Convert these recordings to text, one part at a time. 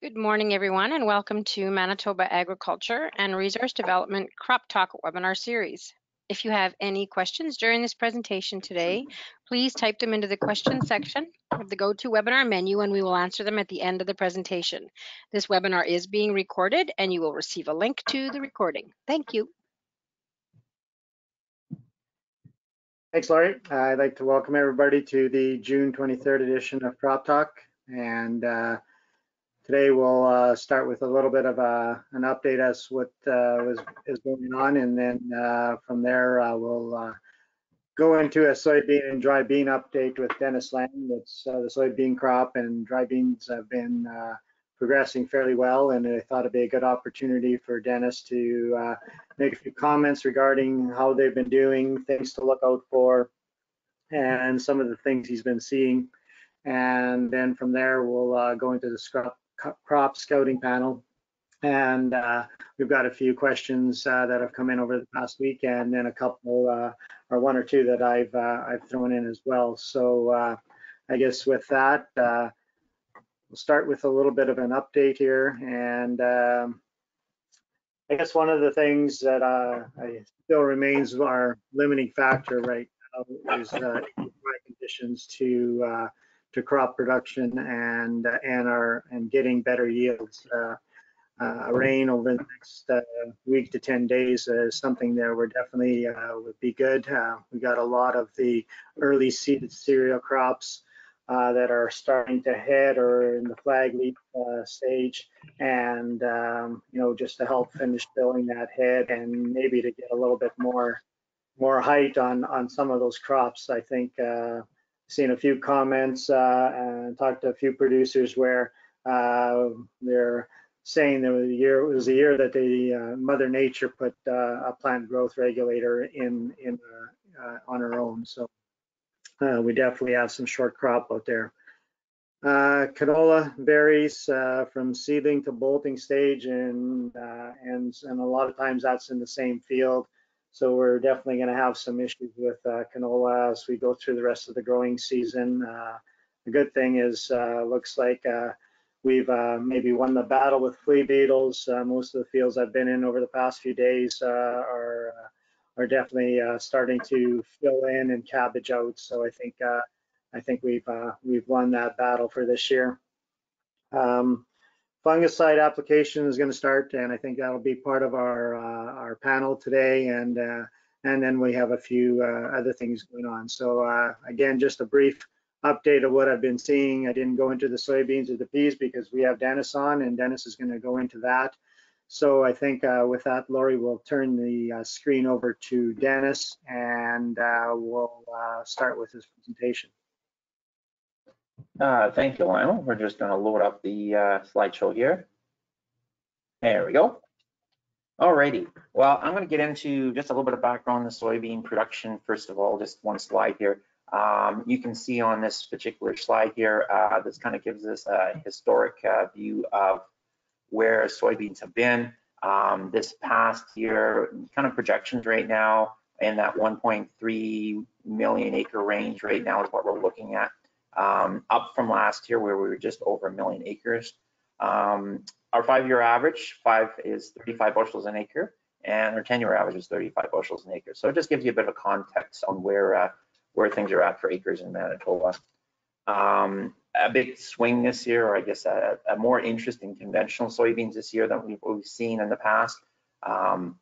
Good morning, everyone, and welcome to Manitoba Agriculture and Resource Development Crop Talk webinar series. If you have any questions during this presentation today, please type them into the question section of the GoToWebinar menu and we will answer them at the end of the presentation. This webinar is being recorded and you will receive a link to the recording. Thank you. Thanks, Laurie. I'd like to welcome everybody to the June 23rd edition of Crop Talk. And uh, today we'll uh, start with a little bit of a, uh, an update as what uh, was, is going on. And then uh, from there, uh, we'll go into a soybean and dry bean update with Dennis Lange. It's the soybean crop and dry beans have been progressing fairly well. And I thought it'd be a good opportunity for Dennis to make a few comments regarding how they've been doing, things to look out for, and some of the things he's been seeing. And then from there, we'll uh, go into the crop, crop scouting panel. And uh, we've got a few questions uh, that have come in over the past week, and then a couple uh, or one or two that I've uh, I've thrown in as well. So uh, I guess with that, we'll start with a little bit of an update here. And um, I guess one of the things that uh, still remains our limiting factor right now is uh, conditions to uh, to crop production and uh, and our and getting better yields. Uh, uh, rain over the next week to 10 days is something that we're definitely would be good. we got a lot of the early seeded cereal crops uh, that are starting to head or in the flag leaf uh, stage and um, you know just to help finish filling that head and maybe to get a little bit more more height on on some of those crops i think uh, seen a few comments uh, and talked to a few producers where uh, they're saying that a year it was a year that the uh, mother nature put a plant growth regulator in in on her own so uh, we definitely have some short crop out there. Uh, canola varies uh, from seedling to bolting stage, and uh, and and a lot of times that's in the same field. So we're definitely going to have some issues with uh, canola as we go through the rest of the growing season. Uh, the good thing is, looks like we've maybe won the battle with flea beetles. most of the fields I've been in over the past few days are are definitely uh, starting to fill in and cabbage out. So I think uh, I think we've uh, we've won that battle for this year. Um, fungicide application is going to start, and I think that'll be part of our uh, our panel today. And uh, and then we have a few uh, other things going on. So again, just a brief update of what I've been seeing. I didn't go into the soybeans or the peas because we have Dennis on, and Dennis is going to go into that. So I think uh, with that, Laurie, we'll turn the uh, screen over to Dennis and uh, we'll uh, start with his presentation. Uh, thank you, Lionel. We're just going to load up the uh, slideshow here. There we go. Alrighty. Well, I'm going to get into just a little bit of background on the soybean production. First of all, just one slide here. Um, you can see on this particular slide here, this kind of gives us a historic view of where soybeans have been. Um, this past year, kind of projections right now in that 1.3 million acre range right now is what we're looking at. Um, up from last year where we were just over a million acres. Um, our five-year average five is 35 bushels an acre, and our 10-year average is 35 bushels an acre. So it just gives you a bit of context on where uh, where things are at for acres in Manitoba. Um, a big swing this year, or I guess a, a more interest in conventional soybeans this year than we've, we've seen in the past. Um,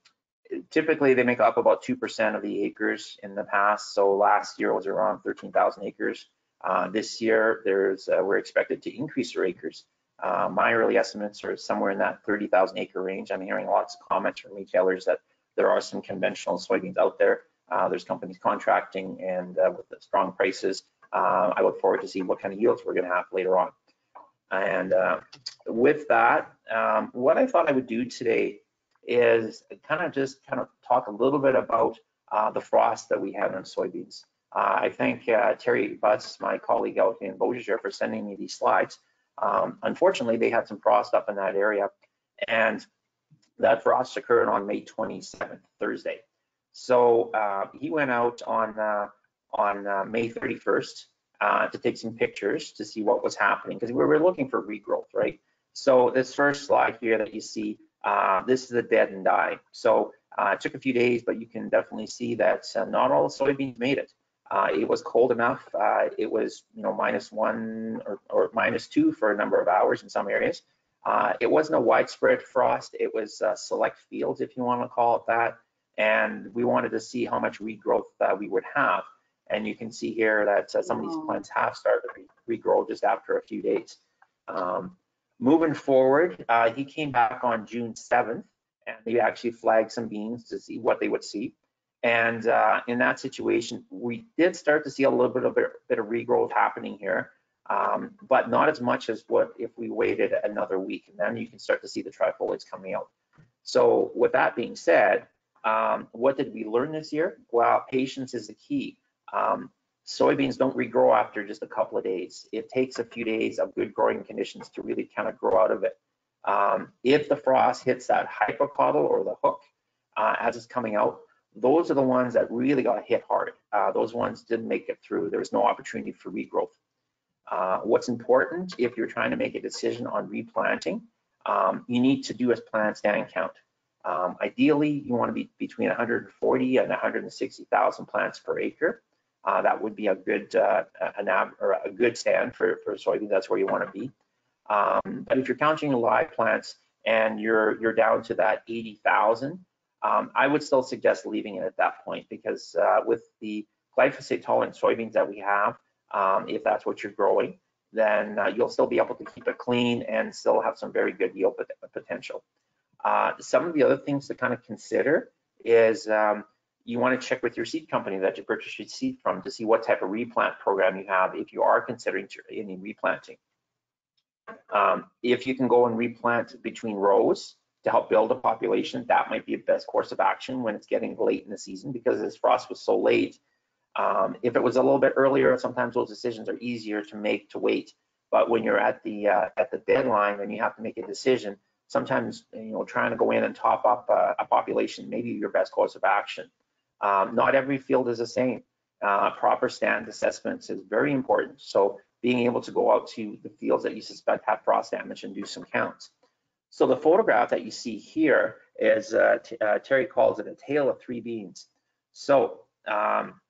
typically, they make up about 2% of the acres in the past. So last year was around 13,000 acres. Uh, this year, there's uh, we're expected to increase our acres. Uh, my early estimates are somewhere in that 30,000 acre range. I'm hearing lots of comments from retailers that there are some conventional soybeans out there. Uh, there's companies contracting and uh, with the strong prices, I look forward to see what kind of yields we're going to have later on. And with that, um, what I thought I would do today is kind of just kind of talk a little bit about the frost that we had on soybeans. Uh, I thank uh, Terry Buss, my colleague out in Beausejour, for sending me these slides. Um, unfortunately, they had some frost up in that area, and that frost occurred on May 27th, Thursday. So uh, he went out on on uh, May 31st uh, to take some pictures to see what was happening because we were looking for regrowth, right? So this first slide here that you see, uh, this is a dead and die. So uh, it took a few days, but you can definitely see that uh, not all soybeans made it. Uh, it was cold enough. Uh, it was, you know, minus one or, or minus two for a number of hours in some areas. Uh, it wasn't a widespread frost. It was uh, select fields, if you want to call it that. And we wanted to see how much regrowth uh, we would have. And you can see here that uh, some of these plants have started to re regrow just after a few days. Um, moving forward, he came back on June 7th and he actually flagged some beans to see what they would see. And uh, in that situation, we did start to see a little bit of a bit of regrowth happening here, um, but not as much as what if we waited another week, and then you can start to see the trifoliates coming out. So with that being said, um, what did we learn this year? Well, patience is the key. Um, soybeans don't regrow after just a couple of days. It takes a few days of good growing conditions to really kind of grow out of it. Um, if the frost hits that hypocotyl or the hook uh, as it's coming out, those are the ones that really got hit hard. Uh, those ones didn't make it through. There was no opportunity for regrowth. Uh, what's important if you're trying to make a decision on replanting, um, you need to do a plant stand count. Um, ideally, you want to be between 140 and 160,000 plants per acre. Uh, that would be a good uh, an or a good stand for, for soybeans. That's where you want to be. Um, but if you're counting live plants and you're you're down to that 80,000, um, I would still suggest leaving it at that point because uh, with the glyphosate tolerant soybeans that we have, um, if that's what you're growing, then uh, you'll still be able to keep it clean and still have some very good yield potential. Uh, some of the other things to kind of consider is um, you want to check with your seed company that you purchased your seed from to see what type of replant program you have if you are considering any replanting. Um, if you can go and replant between rows, to help build a population, that might be a best course of action when it's getting late in the season because this frost was so late. Um, if it was a little bit earlier, sometimes those decisions are easier to make to wait. But when you're at the uh, at the deadline and you have to make a decision, sometimes you know trying to go in and top up a, a population may be your best course of action. Um, not every field is the same. Uh, proper stand assessments is very important. So being able to go out to the fields that you suspect have frost damage and do some counts. So the photograph that you see here is, uh, uh, Terry calls it a tale of three beans. So um,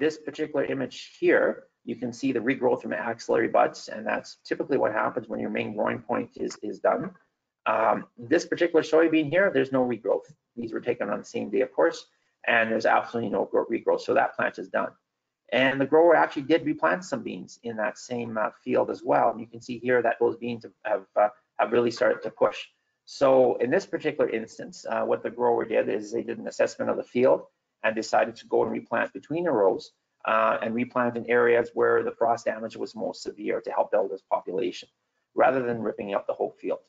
this particular image here, you can see the regrowth from the axillary buds, and that's typically what happens when your main growing point is, is done. Um, this particular soybean here, there's no regrowth. These were taken on the same day, of course, and there's absolutely no regrowth, so that plant is done. And the grower actually did replant some beans in that same uh, field as well. And you can see here that those beans have, have uh, have really started to push. So in this particular instance, uh, what the grower did is they did an assessment of the field and decided to go and replant between the rows uh, and replant in areas where the frost damage was most severe to help build this population, rather than ripping up the whole field.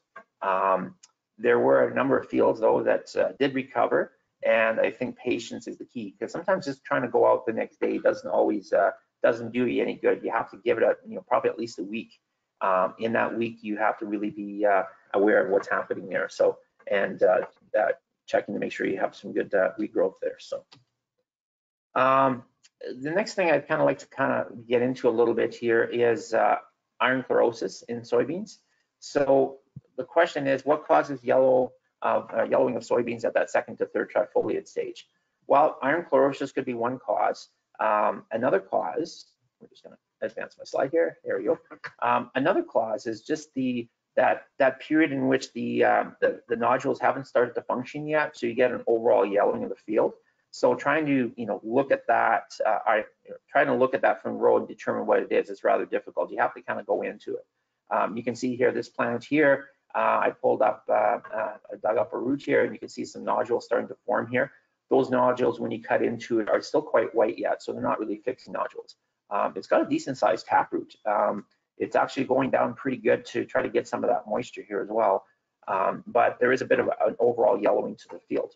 Um, there were a number of fields though that uh, did recover, and I think patience is the key because sometimes just trying to go out the next day doesn't always uh, doesn't do you any good. You have to give it a you know probably at least a week um, in that week, you have to really be uh, aware of what's happening there. So, and uh, uh, checking to make sure you have some good uh, regrowth there. So, um, the next thing I'd kind of like to kind of get into a little bit here is uh, iron chlorosis in soybeans. So the question is, what causes yellow uh, yellowing of soybeans at that second to third trifoliate stage? Well, iron chlorosis could be one cause. Um, another cause, we're just going to advance my slide here. There we go. Um, another clause is just the that that period in which the, um, the, the nodules haven't started to function yet, so you get an overall yellowing of the field. So trying to you know look at that, uh, I you know, trying to look at that from row and determine what it is is rather difficult. You have to kind of go into it. Um, you can see here this plant here. Uh, I pulled up, uh, uh, dug up a root here, and you can see some nodules starting to form here. Those nodules, when you cut into it, are still quite white yet, so they're not really fixing nodules. Um, it's got a decent sized taproot. Um, it's actually going down pretty good to try to get some of that moisture here as well. Um, but there is a bit of an overall yellowing to the field.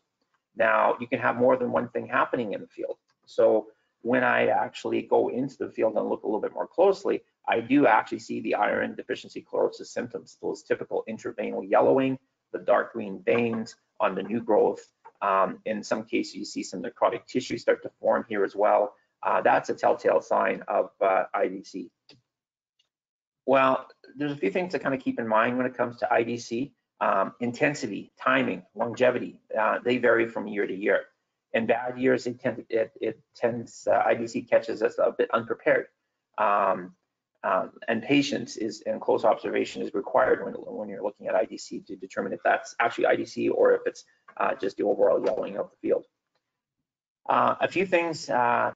Now, you can have more than one thing happening in the field. So when I actually go into the field and look a little bit more closely, I do actually see the iron deficiency chlorosis symptoms, those typical interveinal yellowing, the dark green veins on the new growth. Um, in some cases, you see some necrotic tissue start to form here as well uh, that's a telltale sign of uh, IDC. Well, there's a few things to kind of keep in mind when it comes to IDC. Um, intensity, timing, longevity, uh, they vary from year to year. In bad years, it, tend, it, it tends, uh, IDC catches us a bit unprepared. Um, um, and patience is and close observation is required when, when you're looking at IDC to determine if that's actually IDC or if it's uh, just the overall yellowing of the field. Uh, a few things uh, uh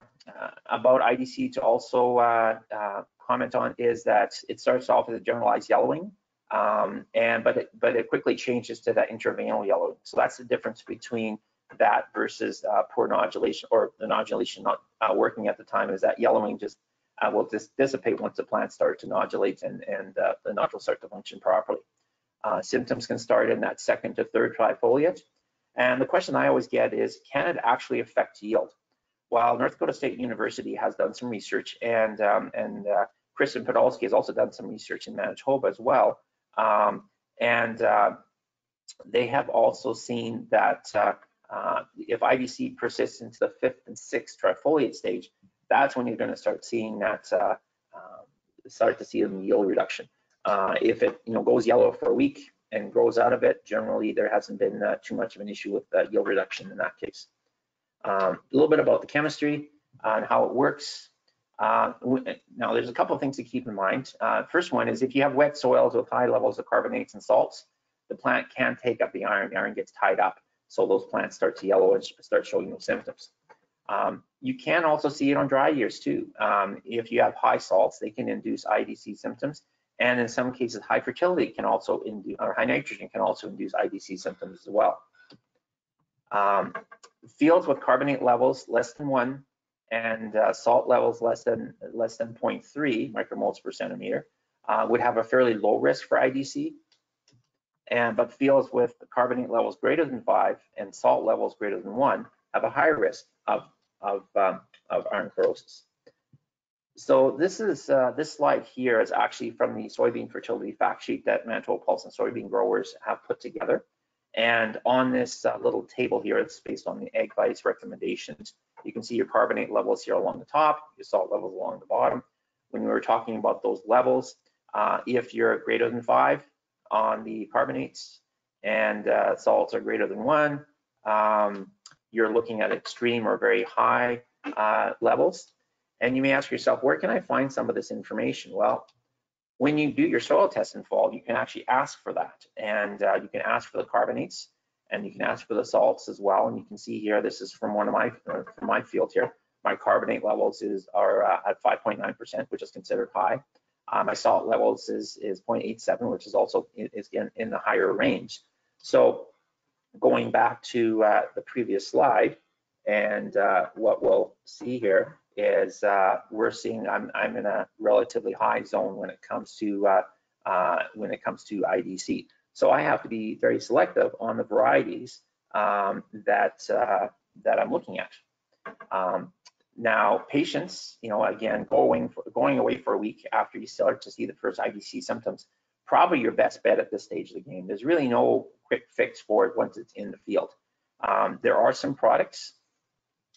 about IDC to also uh, uh, comment on is that it starts off as a generalized yellowing, um, and but it, but it quickly changes to that interveinal yellowing. So that's the difference between that versus poor nodulation or the nodulation not working at the time is that yellowing just uh, will dis dissipate once the plant starts to nodulate and, and uh, the nodules start to function properly. Uh, symptoms can start in that second to third trifoliate. And the question I always get is, can it actually affect yield? While North Dakota State University has done some research and, um, and uh, Kristen Podolsky has also done some research in Manitoba as well. Um, and uh, they have also seen that uh, uh, if IDC persists into the fifth and sixth trifoliate stage, that's when you're going to start seeing that uh, uh, start to see a yield reduction. Uh, if it you know goes yellow for a week and grows out of it, generally there hasn't been too much of an issue with yield reduction in that case. Um, a little bit about the chemistry and how it works. Uh, now there's a couple of things to keep in mind. Uh, first one is if you have wet soils with high levels of carbonates and salts, the plant can take up the iron. The iron gets tied up, so those plants start to yellow and start showing those symptoms. Um, you can also see it on dry years too. Um, if you have high salts, they can induce IDC symptoms. And in some cases, high fertility can also induce, or high nitrogen can also induce IDC symptoms as well. Um, fields with carbonate levels less than one and uh, salt levels less than less than 0.3 micromoles per centimeter uh, would have a fairly low risk for IDC. And but fields with carbonate levels greater than five and salt levels greater than one have a higher risk of of, um, of iron chlorosis. So this is uh, this slide here is actually from the soybean fertility fact sheet that Manitoba Pulse and soybean growers have put together. And on this uh, little table here, it's based on the AgVise recommendations. You can see your carbonate levels here along the top, your salt levels along the bottom. When we were talking about those levels, uh, if you're greater than five on the carbonates and uh, salts are greater than one, um, you're looking at extreme or very high uh, levels. And you may ask yourself, where can I find some of this information? Well, when you do your soil test in fall, you can actually ask for that. And uh, you can ask for the carbonates and you can ask for the salts as well. And you can see here, this is from one of my, from my field here. My carbonate levels is are uh, at 5.9%, which is considered high. Uh, my salt levels is, is 0.87, which is also is in, in the higher range. So going back to uh, the previous slide, and uh, what we'll see here is uh, we're seeing I'm, I'm in a relatively high zone when it comes to uh, uh, when it comes to IDC. So I have to be very selective on the varieties um, that uh, that I'm looking at. Um, now, patience, you know, again, going for, going away for a week after you start to see the first IDC symptoms, probably your best bet at this stage of the game. There's really no quick fix for it once it's in the field. Um, there are some products.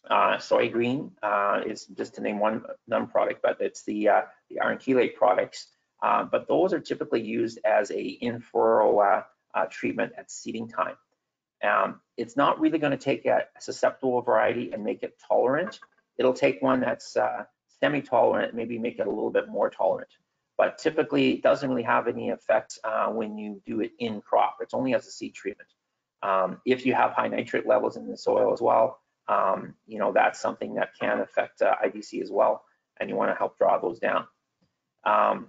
Uh, Soygreen uh, is just to name one non product, but it's the uh, the iron chelate products. Uh, but those are typically used as a in furrow uh, uh, treatment at seeding time. Um, it's not really going to take a susceptible variety and make it tolerant. It'll take one that's semi-tolerant, maybe make it a little bit more tolerant but typically it doesn't really have any effect when you do it in crop. It's only as a seed treatment. Um, if you have high nitrate levels in the soil as well, um, you know, that's something that can affect uh, IDC as well, and you wanna help draw those down. Um,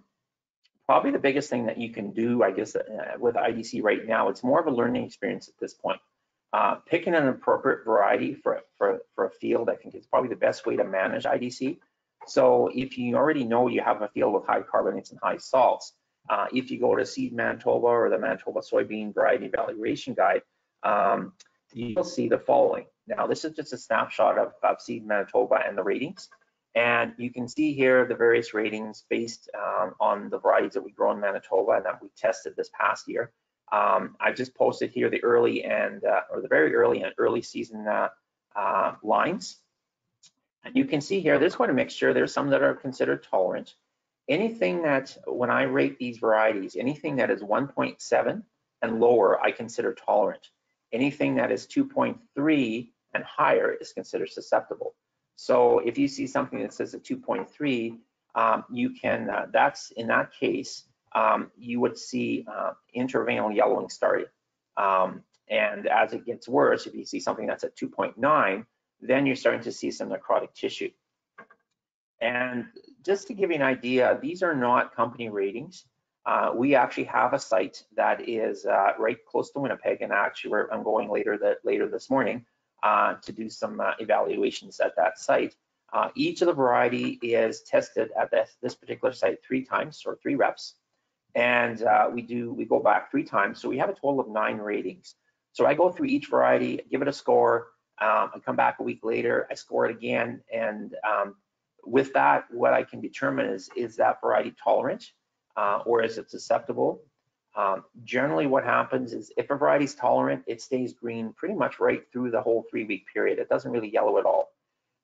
probably the biggest thing that you can do, I guess, uh, with IDC right now, it's more of a learning experience at this point. Uh, picking an appropriate variety for, for, for a field, I think is probably the best way to manage IDC. So if you already know you have a field with high carbonates and high salts, uh, if you go to Seed Manitoba or the Manitoba Soybean Variety Evaluation Guide, um, you'll see the following. Now, this is just a snapshot of, Seed Manitoba and the ratings. And you can see here the various ratings based um, on the varieties that we grow in Manitoba and that we tested this past year. Um, I just posted here the early and, uh, or the very early and early season uh, uh, lines. And you can see here, there's quite a mixture. There's some that are considered tolerant. anything that, when I rate these varieties, anything that is 1.7 and lower, I consider tolerant. Anything that is 2.3 and higher is considered susceptible. So if you see something that says a 2.3, um, you can, uh, that's in that case, um, you would see uh, yellowing starting. Um, and as it gets worse, if you see something that's at 2.9, then you're starting to see some necrotic tissue. And just to give you an idea, these are not company ratings. Uh, we actually have a site that is uh, right close to Winnipeg, and actually where I'm going later that later this morning uh, to do some uh, evaluations at that site. Uh, each of the variety is tested at this, this, particular site three times or three reps, and uh, we do we go back three times. So we have a total of nine ratings. So I go through each variety, give it a score. Um, I come back a week later, I score it again, and um, with that, what I can determine is, is that variety tolerant uh, or is it susceptible? Um, generally what happens is if a variety is tolerant, it stays green pretty much right through the whole three week period. It doesn't really yellow at all.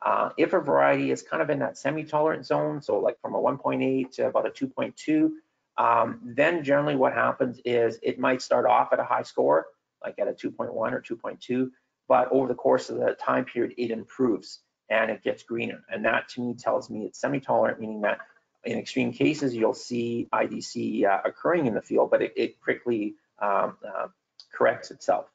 Uh, if a variety is kind of in that semi-tolerant zone, so like from a 1.8 to about a 2.2, um, then generally what happens is it might start off at a high score, like at a 2.1 or 2.2, but over the course of the time period, it improves and it gets greener. And that to me tells me it's semi-tolerant, meaning that in extreme cases, you'll see IDC uh, occurring in the field, but it, it quickly um, uh, corrects itself.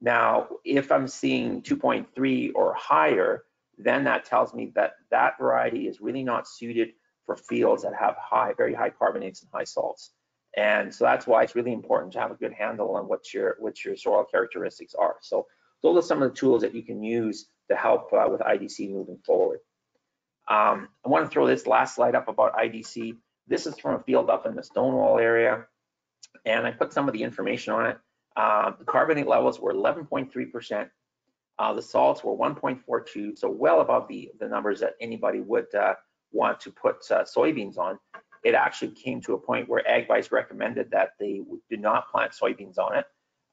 Now, if I'm seeing 2.3 or higher, then that tells me that that variety is really not suited for fields that have high, very high carbonates and high salts. And so that's why it's really important to have a good handle on what your what your soil characteristics are. So those are some of the tools that you can use to help uh, with IDC moving forward. Um, I want to throw this last slide up about IDC. This is from a field up in the Stonewall area, and I put some of the information on it. Uh, the carbonate levels were 11.3%. Uh, the salts were 1.42, so well above the, the numbers that anybody would uh, want to put uh, soybeans on. It actually came to a point where AgVise recommended that they do not plant soybeans on it.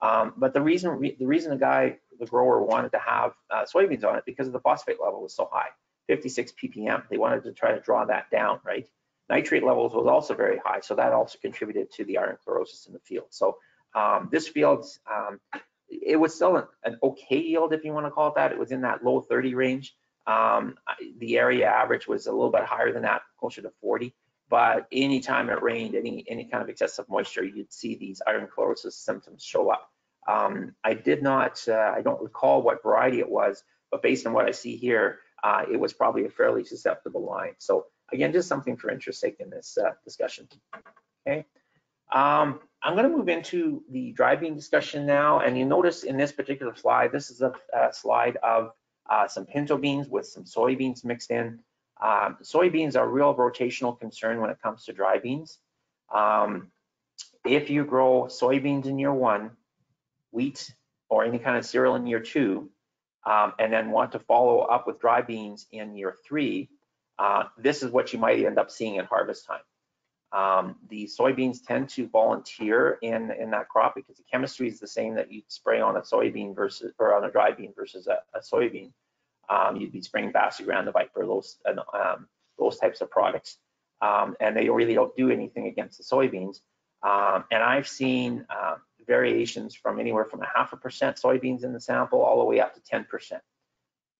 Um, but the reason the reason the guy, the grower, wanted to have uh, soybeans on it because of the phosphate level was so high, 56 ppm. They wanted to try to draw that down, right? Nitrate levels was also very high, so that also contributed to the iron chlorosis in the field. So um, this field, um, it was still an, an, okay yield, if you want to call it that. It was in that low 30 range. Um, the area average was a little bit higher than that, closer to 40 but anytime it rained, any any kind of excessive moisture, you'd see these iron chlorosis symptoms show up. Um, I did not, uh, I don't recall what variety it was, but based on what I see here, uh, it was probably a fairly susceptible line. So again, just something for interest sake in this uh, discussion. Okay. Um, I'm going to move into the dry bean discussion now, and you notice in this particular slide, this is a, a slide of uh, some pinto beans with some soybeans mixed in. Um, soybeans are a real rotational concern when it comes to dry beans. Um, if you grow soybeans in year one, wheat or any kind of cereal in year two, um, and then want to follow up with dry beans in year three, uh, this is what you might end up seeing at harvest time. Um, the soybeans tend to volunteer in, in that crop because the chemistry is the same that you'd spray on a soybean versus or on a dry bean versus a, a soybean um, you'd be spraying Basagran, the Viper, those um, those types of products, um, and they really don't do anything against the soybeans. Um, and I've seen uh, variations from anywhere from a half a percent soybeans in the sample all the way up to 10%.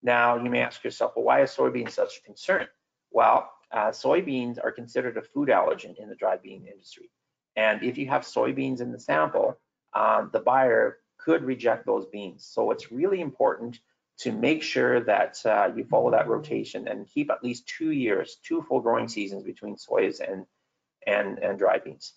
Now you may ask yourself, well, why is soybeans such a concern? Well, uh, soybeans are considered a food allergen in the dry bean industry. And if you have soybeans in the sample, um, the buyer could reject those beans. So it's really important to make sure that uh, you follow that rotation and keep at least two years, two full growing seasons between soys and and, and dry beans.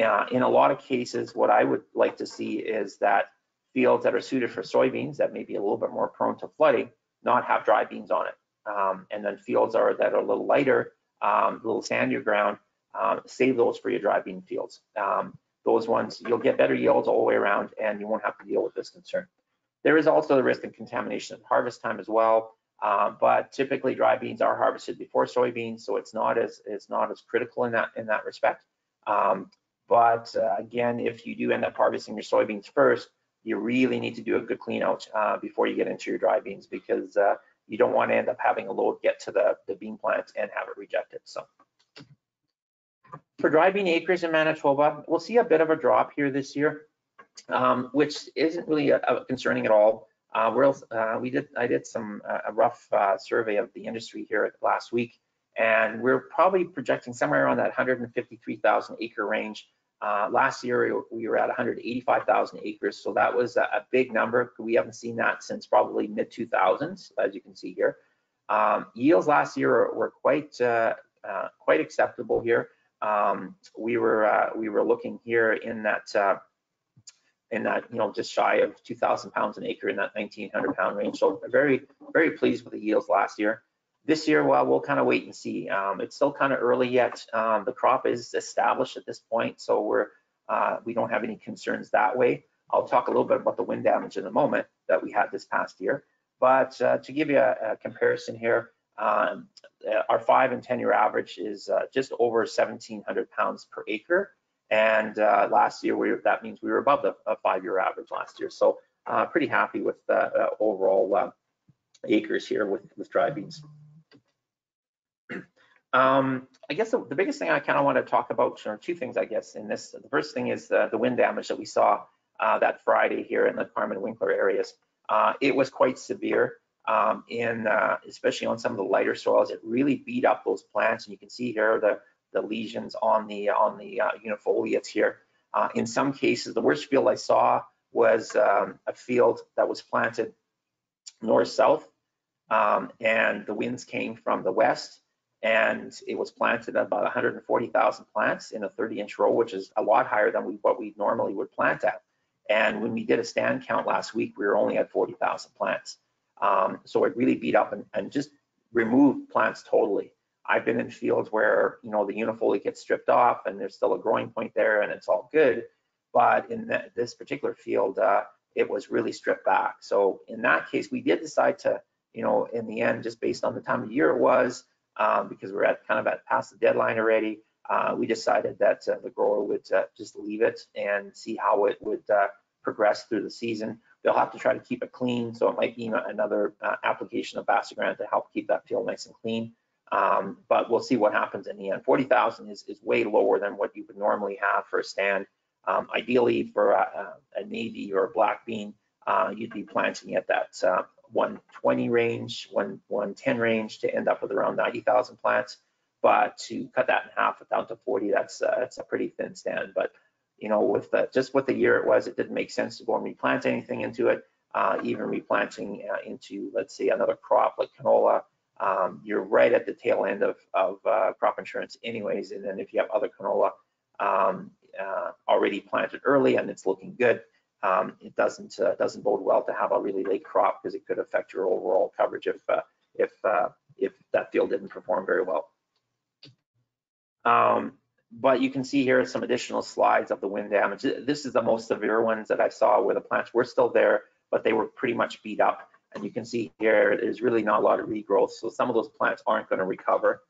Uh, in a lot of cases, what I would like to see is that fields that are suited for soybeans that may be a little bit more prone to flooding, not have dry beans on it. Um, and then fields are that are a little lighter, um, a little sandier ground, um, save those for your dry bean fields. Um, those ones, you'll get better yields all the way around and you won't have to deal with this concern. There is also the risk of contamination at harvest time as well, uh, but typically dry beans are harvested before soybeans, so it's not as it's not as critical in that in that respect. Um, but uh, again, if you do end up harvesting your soybeans first, you really need to do a good clean out uh, before you get into your dry beans because uh, you don't want to end up having a load get to the, the bean plant and have it rejected. So for dry bean acres in Manitoba, we'll see a bit of a drop here this year, um, which isn't really uh, concerning at all. Uh, we're, uh, we did, I did some uh, a rough uh, survey of the industry here last week, and we're probably projecting somewhere around that 153,000 acre range. Uh, last year we were at 185,000 acres, so that was a, big number. We haven't seen that since probably mid 2000s, as you can see here. Um, yields last year were, quite quite acceptable here. Um, we were we were looking here in that in that, you know, just shy of 2,000 pounds an acre in that 1,900 pound range. So very, very pleased with the yields last year. This year, well, we'll kind of wait and see. Um, it's still kind of early yet. Um, the crop is established at this point, so we're uh, we don't have any concerns that way. I'll talk a little bit about the wind damage in a moment that we had this past year. But uh, to give you a, a comparison here, um, our five and 10 year average is uh, just over 1,700 pounds per acre. And uh, last year, we, that means we were above the five-year average last year. So uh, pretty happy with the uh, overall uh, acres here with, with dry beans. Um, I guess the, the, biggest thing I kind of want to talk about, or two things, I guess, in this. The first thing is the, the wind damage that we saw uh, that Friday here in the Carman Winkler areas. Uh, it was quite severe. Um, in especially on some of the lighter soils, it really beat up those plants, and you can see here the the lesions on the on the uh, unifoliates here. Uh, in some cases, the worst field I saw was um, a field that was planted north-south, um, and the winds came from the west, and it was planted about 140,000 plants in a 30-inch row, which is a lot higher than we, what we normally would plant at. And when we did a stand count last week, we were only at 40,000 plants. Um, so it really beat up and, and just removed plants totally. I've been in fields where, you know, the unifoliate gets stripped off and there's still a growing point there and it's all good. But in this particular field, uh, it was really stripped back. So in that case, we did decide to, you know, in the end, just based on the time of year it was, um, because we're at kind of at past the deadline already, uh, we decided that uh, the grower would uh, just leave it and see how it would uh, progress through the season. They'll have to try to keep it clean, so it might be another uh, application of Basagran to help keep that field nice and clean. Um, but we'll see what happens in the end. 40,000 is, is way lower than what you would normally have for a stand. Um, ideally for a, a, navy or a black bean, uh, you'd be planting at that uh, 120 range, 1, 110 range to end up with around 90,000 plants. But to cut that in half down to 40, that's uh, that's a pretty thin stand. But you know, with the, just what the year it was, it didn't make sense to go and replant anything into it. Uh, even replanting uh, into, let's say, another crop like canola um, you're right at the tail end of, of uh, crop insurance anyways. And then if you have other canola um, uh, already planted early and it's looking good, um, it doesn't uh, doesn't bode well to have a really late crop because it could affect your overall coverage if uh, if uh, if that field didn't perform very well. Um, but you can see here some additional slides of the wind damage. This is the most severe ones that I saw where the plants were still there, but they were pretty much beat up. And you can see here, there's really not a lot of regrowth. So some of those plants aren't going to recover.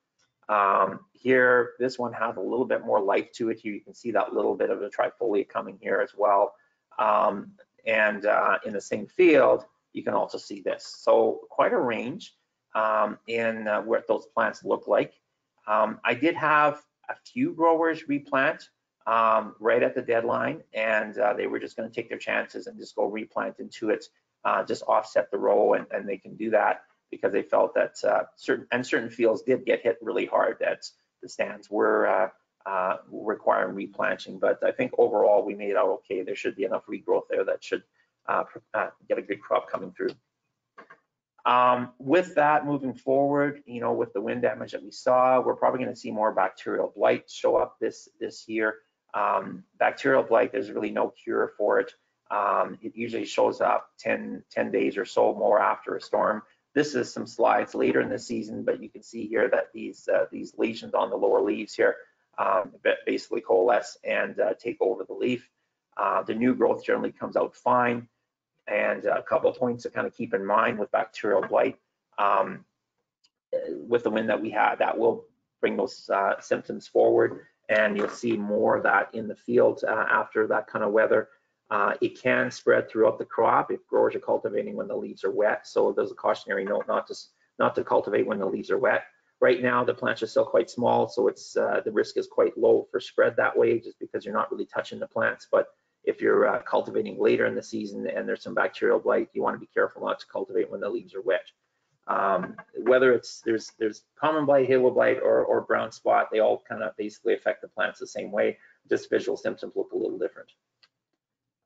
Um, here, this one has a little bit more life to it. Here you can see that little bit of a trifoliate coming here as well. Um, and uh, in the same field, you can also see this. So quite a range um, in uh, what those plants look like. Um, I did have a few growers replant um, right at the deadline, and uh, they were just going to take their chances and just go replant into it uh, just offset the row, and, and, they can do that because they felt that uh, certain and certain fields did get hit really hard. That the stands were uh, requiring replanting, but I think overall we made out okay. There should be enough regrowth there that should uh, uh, get a good crop coming through. Um, with that, moving forward, you know, with the wind damage that we saw, we're probably going to see more bacterial blight show up this this year. Um, bacterial blight, there's really no cure for it. Um, it usually shows up 10, 10 days or so more after a storm. This is some slides later in the season, but you can see here that these uh, these lesions on the lower leaves here um, basically coalesce and uh, take over the leaf. Uh, the new growth generally comes out fine. And a couple of points to kind of keep in mind with bacterial blight. Um, with the wind that we had, that will bring those uh, symptoms forward. And you'll see more of that in the field uh, after that kind of weather. Uh, it can spread throughout the crop if growers are cultivating when the leaves are wet. So there's a cautionary note not to not to cultivate when the leaves are wet. Right now, the plants are still quite small, so it's uh, the risk is quite low for spread that way, just because you're not really touching the plants. But if you're uh, cultivating later in the season and there's some bacterial blight, you want to be careful not to cultivate when the leaves are wet. Um, whether it's there's there's common blight, halo blight, or or brown spot, they all kind of basically affect the plants the same way. Just visual symptoms look a little different.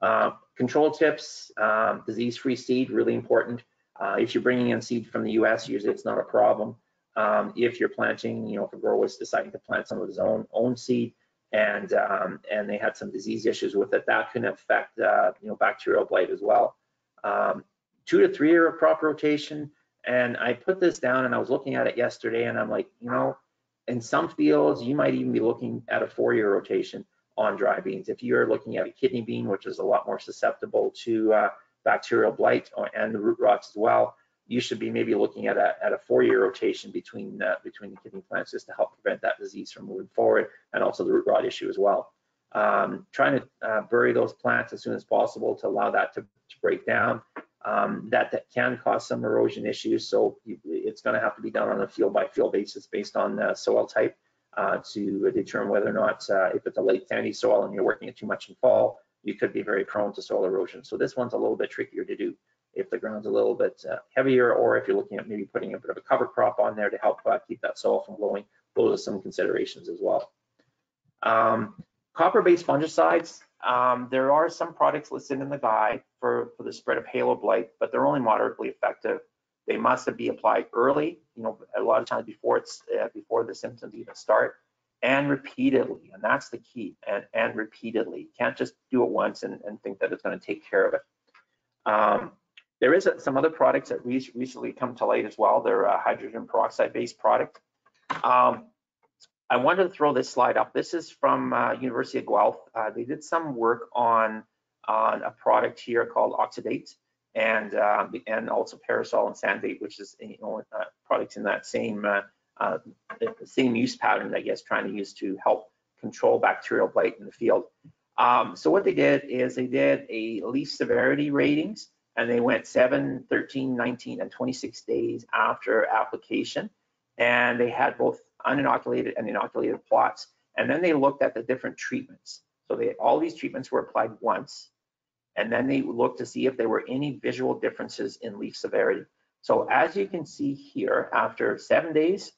Uh, control tips, um, disease-free seed, really important. Uh, if you're bringing in seed from the U.S., usually it's not a problem. Um, if you're planting, you know, if a grower was deciding to plant some of his own own seed and um, and they had some disease issues with it, that can affect uh, you know bacterial blight as well. Um, two to three year of crop rotation, and I put this down and I was looking at it yesterday, and I'm like, you know, in some fields you might even be looking at a four year rotation on dry beans. If you're looking at a kidney bean, which is a lot more susceptible to uh, bacterial blight and the root rots as well, you should be maybe looking at a, at a four-year rotation between uh, between the kidney plants just to help prevent that disease from moving forward and also the root rot issue as well. Um, trying to uh, bury those plants as soon as possible to allow that to, to break down. Um, that, that can cause some erosion issues, so it's going to have to be done on a field by field basis based on soil type uh, to determine whether or not uh, if it's a late sandy soil and you're working it too much in fall, you could be very prone to soil erosion. So this one's a little bit trickier to do if the ground's a little bit uh, heavier or if you're looking at maybe putting a bit of a cover crop on there to help uh, keep that soil from blowing. Those are some considerations as well. Um, Copper-based fungicides, um, there are some products listed in the guide for, for the spread of halo blight, but they're only moderately effective. They must be applied early, you know, a lot of times before it's uh, before the symptoms even start, and repeatedly, and that's the key, and, and repeatedly. You can't just do it once and, and think that it's going to take care of it. Um, there is some other products that re recently come to light as well. They're a hydrogen peroxide-based product. Um, I wanted to throw this slide up. This is from uh, University of Guelph. Uh, they did some work on on a product here called Oxidate and uh, and also Parasol and SaniDate, which is you know uh, products in that same uh, uh, same use pattern, I guess, trying to use to help control bacterial blight in the field. Um, so what they did is they did a leaf severity ratings and they went 7, 13, 19, and 26 days after application. And they had both uninoculated and inoculated plots. And then they looked at the different treatments. So they, all these treatments were applied once. And then they looked to see if there were any visual differences in leaf severity. So as you can see here, after seven days,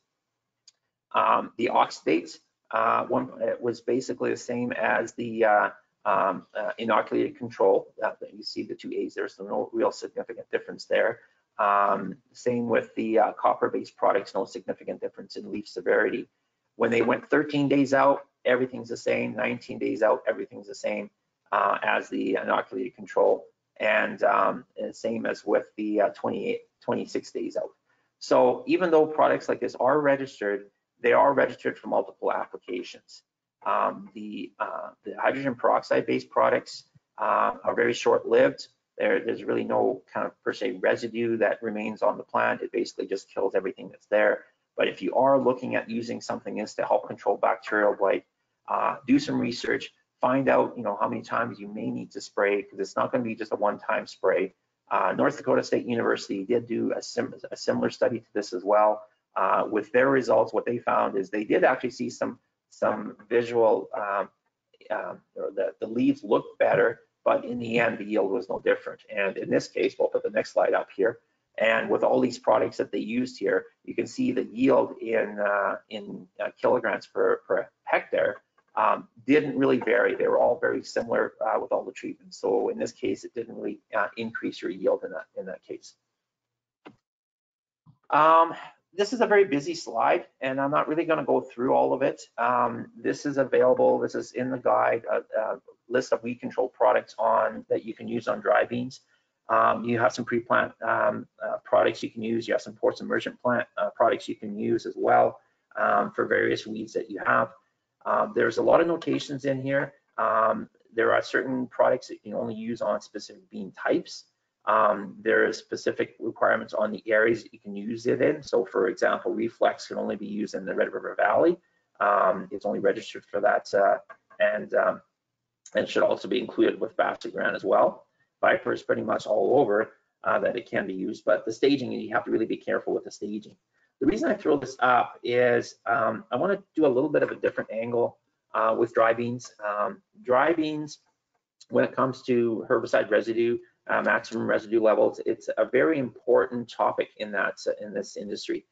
um, the oxidates uh, one, was basically the same as the uh, um, uh, inoculated control. Uh, you see the two A's, there's no real significant difference there. Um, same with the uh, copper-based products, no significant difference in leaf severity. When they went 13 days out, everything's the same. 19 days out, everything's the same uh, as the inoculated control. And, um, and same as with the uh, 28, 26 days out. So even though products like this are registered, they are registered for multiple applications. Um, the, uh, the hydrogen peroxide-based products uh, are very short-lived. There, there's really no kind of per se residue that remains on the plant. It basically just kills everything that's there. But if you are looking at using something else to help control bacterial blight, uh, do some research, find out you know how many times you may need to spray because it's not going to be just a one-time spray. Uh, North Dakota State University did do a, sim a similar study to this as well. Uh, with their results, what they found is they did actually see some some visual, um, uh, the, the leaves looked better, but in the end, the yield was no different. And in this case, we'll put the next slide up here. And with all these products that they used here, you can see the yield in uh, in uh, kilograms per, per hectare um, didn't really vary. They were all very similar uh, with all the treatments. So in this case, it didn't really uh, increase your yield in that in that case. Um, this is a very busy slide and I'm not really going to go through all of it. Um, this is available. This is in the guide, a, a, list of weed control products on that you can use on dry beans. Um, you have some pre-plant um, uh, products you can use. You have some post-emergent plant uh, products you can use as well um, for various weeds that you have. Um, there's a lot of notations in here. Um, there are certain products that you can only use on specific bean types. Um, there is specific requirements on the areas that you can use it in. So for example, Reflex can only be used in the Red River Valley. Um, it's only registered for that uh, and, um, and should also be included with Basagran as well. Viper is pretty much all over uh, that it can be used, but the staging, you have to really be careful with the staging. The reason I throw this up is um, I want to do a little bit of a different angle uh, with dry beans. Um, dry beans, when it comes to herbicide residue, uh, maximum residue levels, it's a very important topic in that in this industry.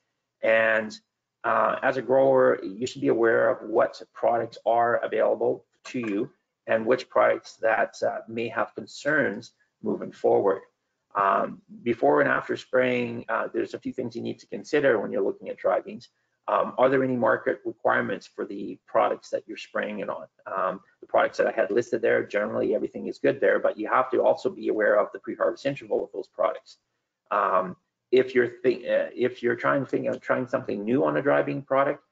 And uh, as a grower, you should be aware of what products are available to you and which products that uh, may have concerns moving forward. Um, before and after spraying, uh, there's a few things you need to consider when you're looking at dry beans. Um, are there any market requirements for the products that you're spraying it on? Um, the products that I had listed there, generally everything is good there, but you have to also be aware of the pre-harvest interval of those products. Um, if you're uh, if you're trying trying something new on a dry bean product,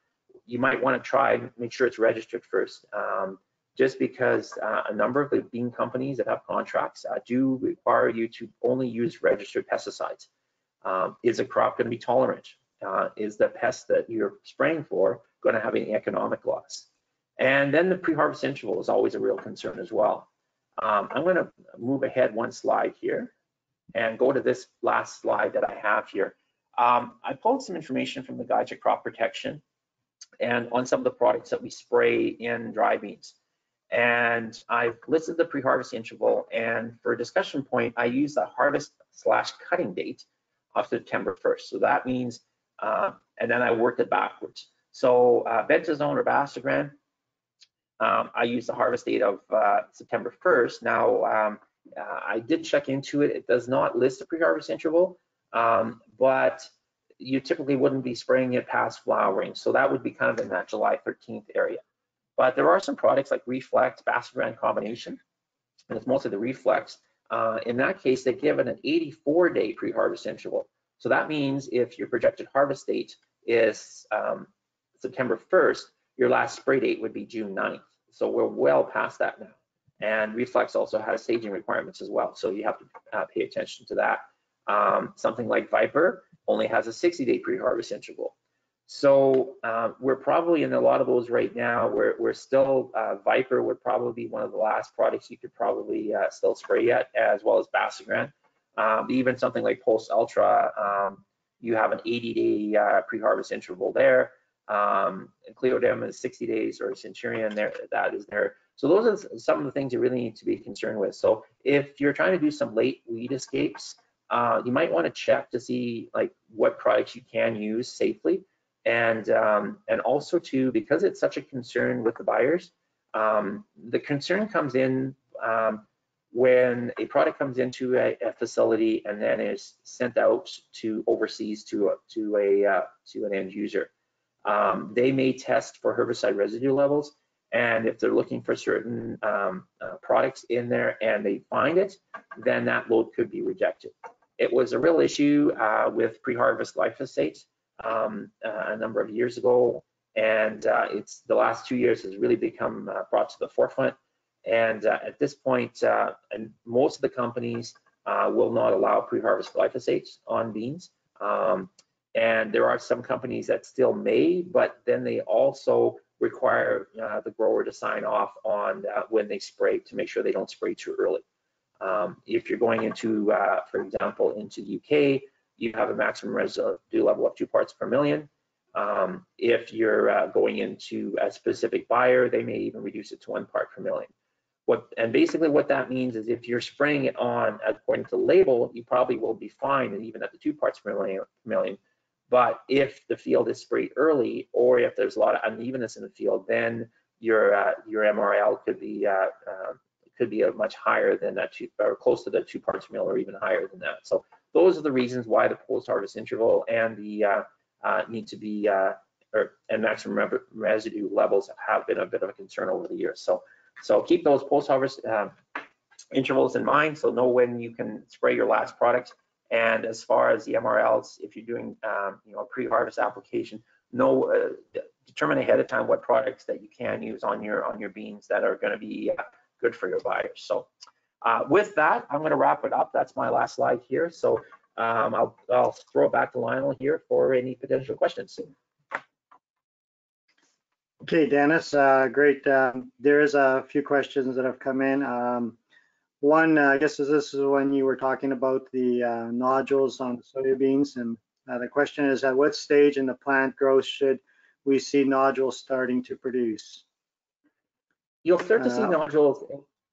you might want to try make sure it's registered first. Um, just because uh, a number of the bean companies that have contracts uh, do require you to only use registered pesticides. Um, is a crop going to be tolerant? Uh, is the pest that you're spraying for going to have any economic loss? And then the pre-harvest interval is always a real concern as well. Um, I'm going to move ahead one slide here and go to this last slide that I have here. Um, I pulled some information from the Guide to Crop Protection and on some of the products that we spray in dry beans. And I've listed the pre-harvest interval and for a discussion point, I use the harvest slash cutting date of September 1st. So that means, uh, and then I worked it backwards. So uh, bentazone or Basagran, um, I use the harvest date of uh, September 1st. Now, um, uh, I did check into it. It does not list a pre-harvest interval, um, but you typically wouldn't be spraying it past flowering. So that would be kind of in that July 13th area. But there are some products like Reflex, Basagran combination, and it's mostly the Reflex. Uh, in that case, they give it an 84 day pre-harvest interval. So that means if your projected harvest date is um, September 1st, your last spray date would be June 9th. So we're well past that now. And Reflex also has staging requirements as well. So you have to uh, pay attention to that. Um, something like Viper only has a 60 day pre-harvest interval. So uh, we're probably in a lot of those right now. We're, we're still, uh, Viper would probably be one of the last products you could probably uh, still spray yet, as well as Basagran. Um, even something like Pulse Ultra, um, you have an 80 day uh, pre-harvest interval there. Um, Clethodim is 60 days or Centurion there, that is there. So those are some of the things you really need to be concerned with. So if you're trying to do some late weed escapes, uh, you might want to check to see like what products you can use safely and um, and also too because it's such a concern with the buyers um, the concern comes in um, when a product comes into a, a, facility and then is sent out to overseas to a, to a uh, to an end user um, they may test for herbicide residue levels and if they're looking for certain um, uh, products in there and they find it then that load could be rejected it was a real issue uh, with pre-harvest glyphosate um, uh, a number of years ago, and uh, it's the last two years has really become uh, brought to the forefront. And uh, at this point, uh, and most of the companies uh, will not allow pre-harvest glyphosate on beans. Um, and there are some companies that still may, but then they also require the grower to sign off on when they spray to make sure they don't spray too early. Um, if you're going into, for example, into the UK, you have a maximum residue level of two parts per million. Um, if you're uh, going into a specific buyer, they may even reduce it to one part per million. What and basically what that means is if you're spraying it on according to the label, you probably will be fine, and even at the two parts per million. million. But if the field is sprayed early, or if there's a lot of unevenness in the field, then your uh, your MRL could be uh, uh, could be a much higher than that two, or close to the two parts per million, or even higher than that. So those are the reasons why the post-harvest interval and the uh, uh, need to be uh, or and maximum residue levels have been a bit of a concern over the years. So so keep those post-harvest um, intervals in mind. So know when you can spray your last product. And as far as the MRLs, if you're doing um, you know a pre-harvest application, know uh, determine ahead of time what products that you can use on your on your beans that are going to be uh, good for your buyers. So uh, with that, I'm going to wrap it up. That's my last slide here. So um, I'll, I'll throw it back to Lionel here for any potential questions. Okay, Dennis, uh, great. Um, there is a few questions that have come in. Um, one, uh, I guess is this is when you were talking about the uh, nodules on the soybeans and Uh, The question is, at what stage in the plant growth should we see nodules starting to produce? You'll start to see Uh, nodules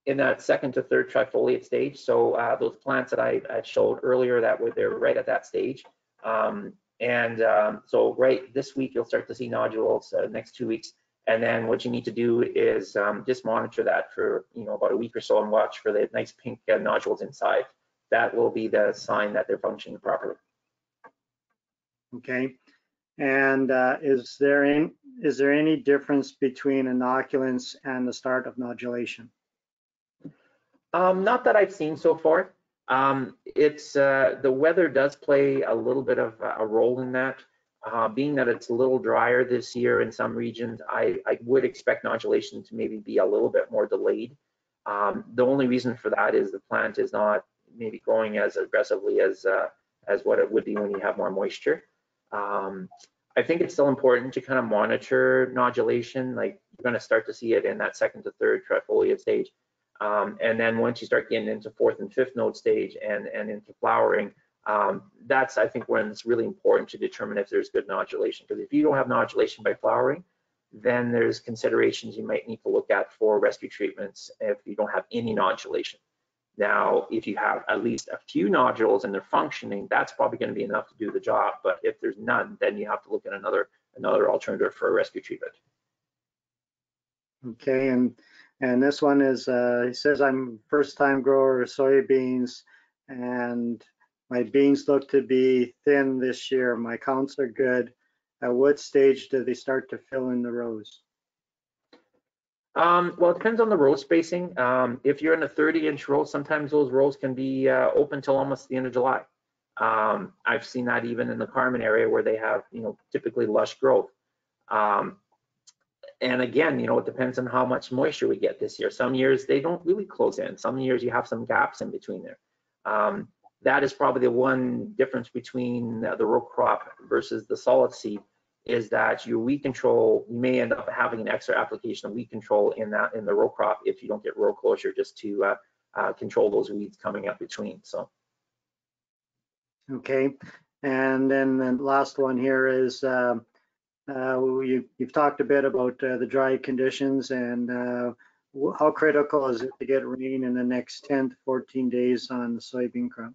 in- that second to third trifoliate stage. So uh, those plants that I, I showed earlier that were they're right at that stage. Um, and um, so right this week you'll start to see nodules. Uh, next two weeks, and then what you need to do is um, just monitor that for you know about a week or so and watch for the nice pink uh, nodules inside. That will be the sign that they're functioning properly. Okay, and uh, is there any, is there any difference between inoculants and the start of nodulation? Um, not that I've seen so far. Um, it's uh, the weather does play a little bit of a role in that. Uh, being that it's a little drier this year in some regions, I, I would expect nodulation to maybe be a little bit more delayed. Um, the only reason for that is the plant is not maybe growing as aggressively as uh, as what it would be when you have more moisture. Um, I think it's still important to kind of monitor nodulation. Like you're going to start to see it in that second to third trifoliate stage. Um, and then once you start getting into fourth and fifth node stage and, and into flowering, um, that's, I think, when it's really important to determine if there's good nodulation. Because if you don't have nodulation by flowering, then there's considerations you might need to look at for rescue treatments if you don't have any nodulation. Now, if you have at least a few nodules and they're functioning, that's probably going to be enough to do the job. But if there's none, then you have to look at another another alternative for a rescue treatment. Okay, and, and this one is, uh, he says, I'm first time grower of soybeans and my beans look to be thin this year. My counts are good. At what stage do they start to fill in the rows? Um, well, it depends on the row spacing. Um, if you're in a 30 inch row, sometimes those rows can be uh, open till almost the end of July. Um, I've seen that even in the Carman area where they have, you know, typically lush growth. Um, and again, you know, it depends on how much moisture we get this year. Some years they don't really close in. Some years you have some gaps in between there. Um, that is probably the one difference between the row crop versus the solid seed is that your weed control, may end up having an extra application of weed control in that in the row crop if you don't get row closure just to uh, uh, control those weeds coming up between. So Okay, and then the last one here is, um, uh, you, you've talked a bit about uh, the dry conditions and uh, how critical is it to get rain in the next 10 to 14 days on the soybean crop?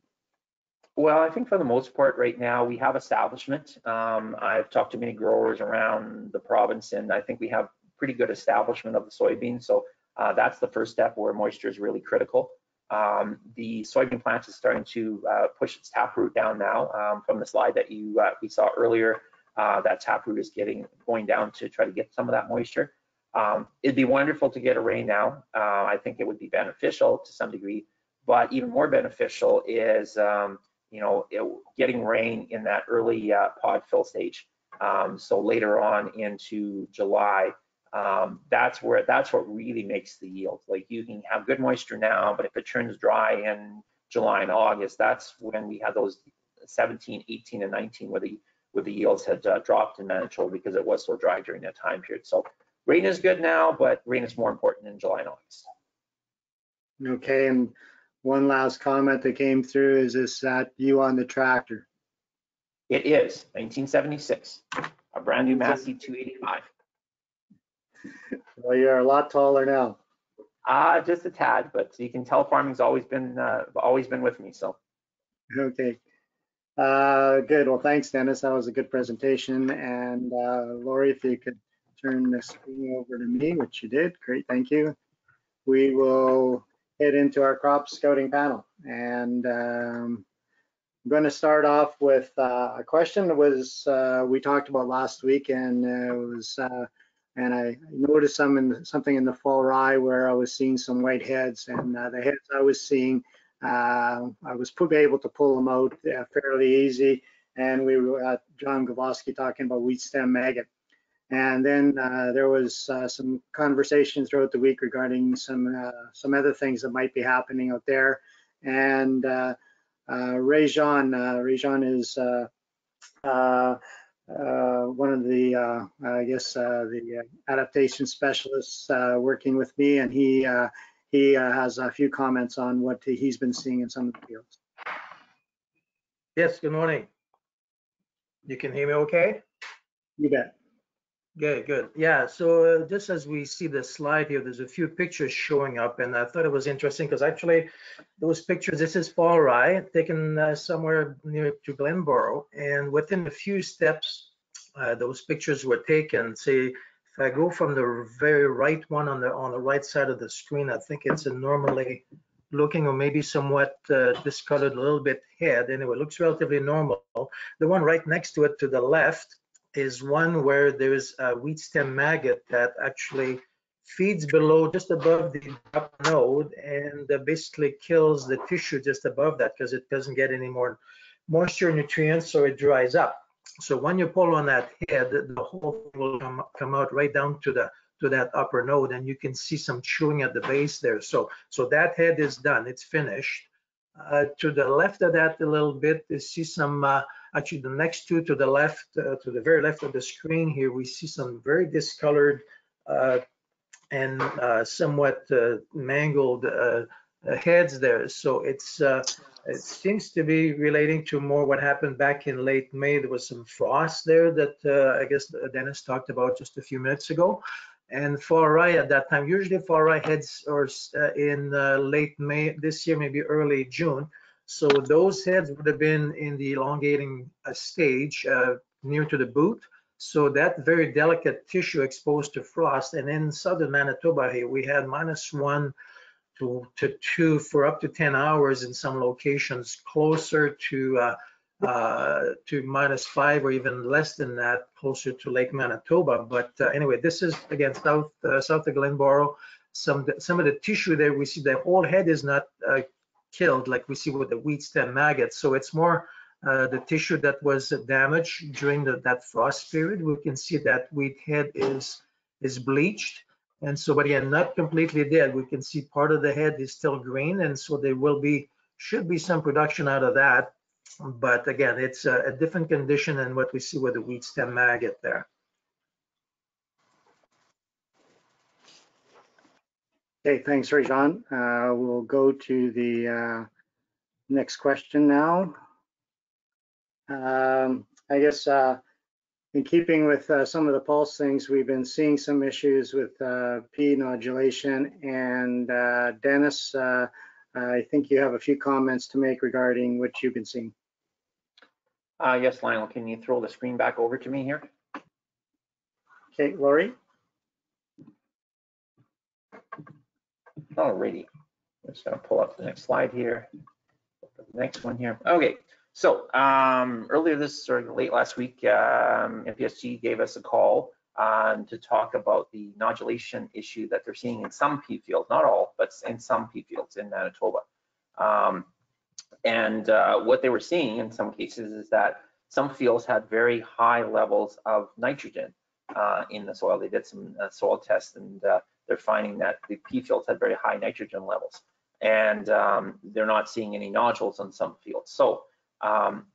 Well, I think for the most part right now we have establishment. Um, I've talked to many growers around the province and I think we have pretty good establishment of the soybean. So uh, that's the first step where moisture is really critical. Um, the soybean plant is starting to uh, push its taproot down now um, from the slide that you uh, we saw earlier. Uh, that taproot is getting going down to try to get some of that moisture. Um, it'd be wonderful to get a rain now. Uh, I think it would be beneficial to some degree, but even more beneficial is um, you know, it, getting rain in that early uh, pod fill stage. Um, so later on into July, um, that's where that's what really makes the yield. Like you can have good moisture now, but if it turns dry in July and August, that's when we had those 17, 18, and 19 where the where the yields had uh, dropped in Manitoba because it was so dry during that time period. So rain is good now, but rain is more important in July and August. Okay, and one last comment that came through is this that you on the tractor? It is 1976, a brand new Massey 285. Well, you're a lot taller now. Ah, just a tad, but you can tell farming's always been uh, always been with me. So Okay. Uh, good. Well, thanks, Dennis. That was a good presentation. And uh, Lori, if you could turn the screen over to me, which you did. Great, thank you. We will head into our crop scouting panel. And um, I'm going to start off with uh, a question that was uh, we talked about last week, and it was uh, and I noticed some in something in the fall rye where I was seeing some white heads, and uh, the heads I was seeing, uh, I was able to pull them out uh, fairly easy. And we were at John Gavloski talking about wheat stem maggot. And then uh, there was uh, some conversation throughout the week regarding some uh, some other things that might be happening out there. And uh, uh, Rejean, uh, Rejean is uh, uh, uh, one of the, uh, I guess, uh, the uh, adaptation specialists uh, working with me, and he uh, he uh, has a few comments on what he's been seeing in some of the fields. Yes, good morning. You can hear me okay? You bet. Good, good. Yeah, so uh, just as we see the slide here, there's a few pictures showing up, and I thought it was interesting because actually those pictures, this is Fall Rye, taken uh, somewhere near to Glenboro, and within a few steps, uh, those pictures were taken. Say, if I go from the very right one on the on the right side of the screen, I think it's a normally looking or maybe somewhat uh, discolored a little bit head. Anyway, it looks relatively normal. The one right next to it to the left is one where there's a wheat stem maggot that actually feeds below just above the top node and uh, basically kills the tissue just above that because it doesn't get any more moisture nutrients so it dries up. So when you pull on that head, the whole thing will come, come out right down to the to that upper node and you can see some chewing at the base there. So so that head is done, it's finished. Uh, to the left of that a little bit, you see some uh, actually the next two to the left, uh, to the very left of the screen here, we see some very discolored uh, and uh, somewhat uh, mangled uh, heads there. So it's uh, it seems to be relating to more what happened back in late May. There was some frost there that I guess Dennis talked about just a few minutes ago. And rye at that time, usually rye heads are in late May this year, maybe early June. So those heads would have been in the elongating uh, stage uh, near to the boot. So that very delicate tissue exposed to frost. And in southern Manitoba here, we had minus one to, to two for up to 10 hours in some locations, closer to uh, uh, to minus five or even less than that, closer to Lake Manitoba. But uh, anyway, this is again south uh, south of Glenboro. Some some of the tissue there, we see the whole head is not uh, killed, like we see with the wheat stem maggots. So it's more uh, the tissue that was damaged during the, that frost period. We can see that wheat head is is bleached. And so, but again, not completely dead. We can see part of the head is still green, and so there will be should be some production out of that. But again, it's a, a different condition than what we see with the wheat stem maggot there. Okay, thanks, Rejean. Uh, we'll go to the uh, next question now. Um, I guess uh, in keeping with uh, some of the pulse things, we've been seeing some issues with uh, pea nodulation. And uh, Dennis, I think you have a few comments to make regarding what you've been seeing. yes, Lionel, can you throw the screen back over to me here? Okay, Laurie. Alrighty, I'm just gonna pull up the next slide here. The next one here. Okay, so um, earlier this or late last week, um, gave us a call um, to talk about the nodulation issue that they're seeing in some pea fields, not all, but in some pea fields in Manitoba. Um, and uh, what they were seeing in some cases is that some fields had very high levels of nitrogen uh, in the soil. They did some uh, soil tests and uh, they're finding that the pea fields had very high nitrogen levels and um, they're not seeing any nodules on some fields. So um,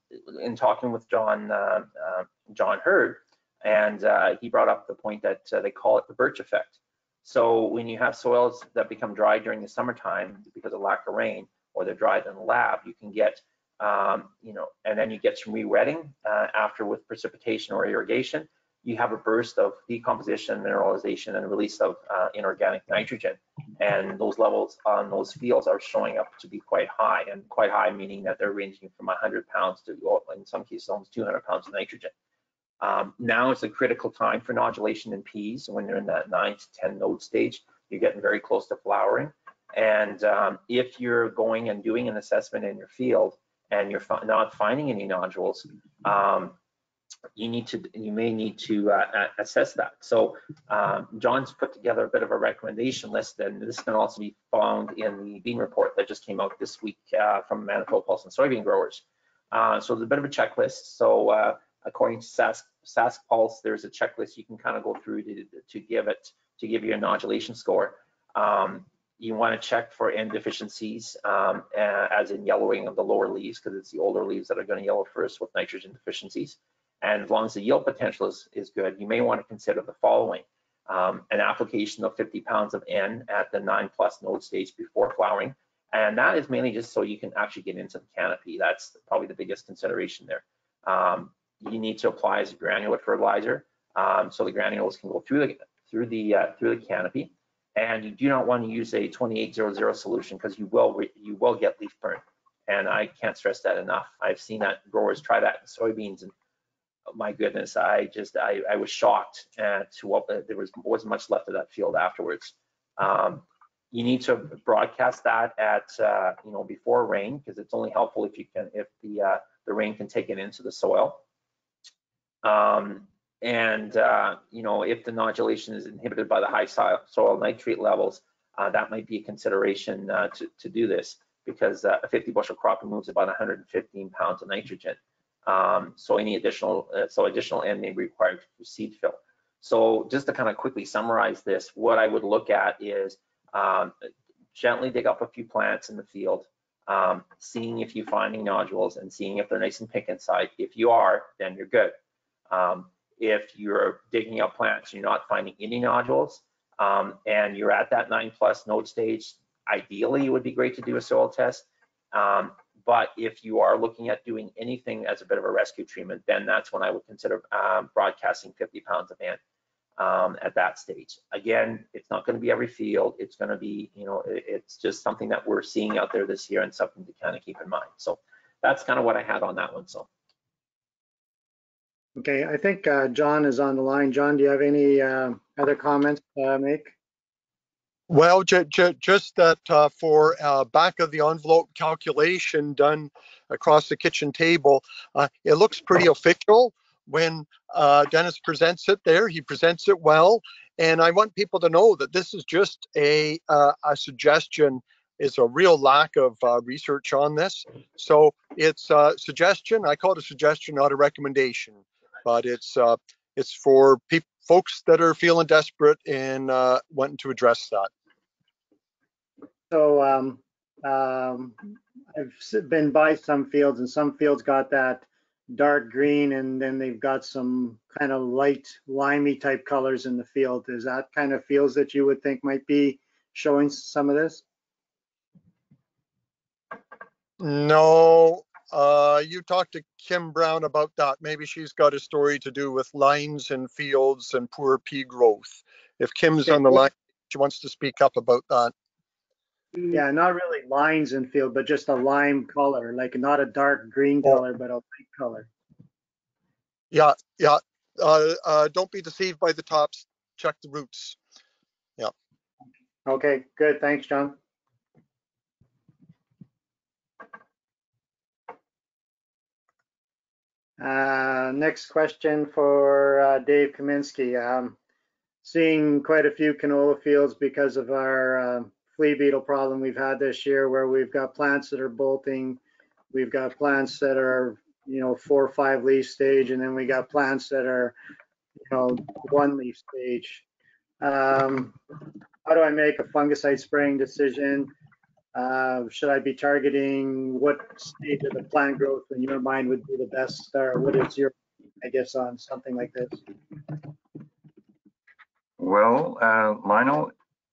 in talking with John, uh, uh, John Heard, and uh, he brought up the point that uh, they call it the birch effect. So when you have soils that become dry during the summertime because of lack of rain, or they're dried in the lab, you can get, um, you know, and then you get some re-wetting uh, after with precipitation or irrigation, you have a burst of decomposition, mineralization, and release of uh, inorganic nitrogen. And those levels on those fields are showing up to be quite high, and quite high meaning that they're ranging from 100 pounds to, in some cases, almost 200 pounds of nitrogen. Um, now is a critical time for nodulation in peas. When they're in that 9 to 10 node stage, you're getting very close to flowering. And um, if you're going and doing an assessment in your field and you're not finding any nodules, um, you need to you may need to uh, assess that. So um, John's put together a bit of a recommendation list, and this can also be found in the bean report that just came out this week uh, from Manitoba Pulse and soybean growers. Uh, so there's a bit of a checklist. So uh, according to Sask Pulse, there's a checklist you can kind of go through to, to give it to give you a nodulation score. Um, you want to check for N deficiencies, um, as in yellowing of the lower leaves, because it's the older leaves that are going to yellow first with nitrogen deficiencies. And as long as the yield potential is, is good, you may want to consider the following. Um, an application of 50 pounds of N at the nine plus node stage before flowering. And that is mainly just so you can actually get into the canopy. That's probably the biggest consideration there. Um, you need to apply as a granulate fertilizer. Um, so the granules can go through the through the uh, through the canopy. And you do not want to use a 2800 solution because you will you will get leaf burn. And I can't stress that enough. I've seen that growers try that in soybeans and my goodness, I just I, I was shocked at what there was wasn't much left of that field afterwards. Um, you need to broadcast that at uh, you know before rain because it's only helpful if you can if the uh, the rain can take it into the soil. Um, and uh, you know if the nodulation is inhibited by the high soil, nitrate levels, uh, that might be a consideration uh, to to do this because uh, a 50 bushel crop removes about 115 pounds of nitrogen. Um, so any additional so additional N may be required for seed fill. So just to kind of quickly summarize this, what I would look at is um, gently dig up a few plants in the field, um, seeing if you find any nodules and seeing if they're nice and pink inside. If you are, then you're good. Um, if you're digging up plants, you're not finding any nodules, um, and you're at that nine plus node stage, ideally it would be great to do a soil test. Um, but if you are looking at doing anything as a bit of a rescue treatment, then that's when I would consider um, broadcasting 50 pounds of N um, at that stage. Again, it's not going to be every field. It's going to be, you know, it's just something that we're seeing out there this year and something to kind of keep in mind. So that's kind of what I had on that one. So. Okay, I think uh, John is on the line. John, do you have any uh, other comments to uh, make? Well, ju ju just that uh, for uh, back of the envelope calculation done across the kitchen table, uh, it looks pretty official when uh, Dennis presents it there. He presents it well. And I want people to know that this is just a, uh, a suggestion. Is a real lack of uh, research on this. So it's a suggestion. I call it a suggestion, not a recommendation. But it's uh, it's for people, folks that are feeling desperate and uh, wanting to address that. So um, um, I've been by some fields and some fields got that dark green and then they've got some kind of light limey type colors in the field. Is that kind of fields that you would think might be showing some of this? No, uh, you talked to Kim Brown about that. Maybe she's got a story to do with lines and fields and poor pea growth. If Kim's Okay. on the line, she wants to speak up about that. Yeah, not really lines in field, but just a lime color, like not a dark green color, but a light color. Yeah, yeah. Uh, uh, don't be deceived by the tops. Check the roots. Yeah. Okay, good. Thanks, John. Uh, next question for uh, Dave Kaminski. Um, seeing quite a few canola fields because of our uh, flea beetle problem we've had this year, where we've got plants that are bolting, we've got plants that are, you know, four or five leaf stage, and then we got plants that are, you know, one leaf stage. Um, how do I make a fungicide spraying decision? Uh, should I be targeting what stage of the plant growth in your mind would be the best, or what is your, I guess, on something like this? Well, uh, Lionel,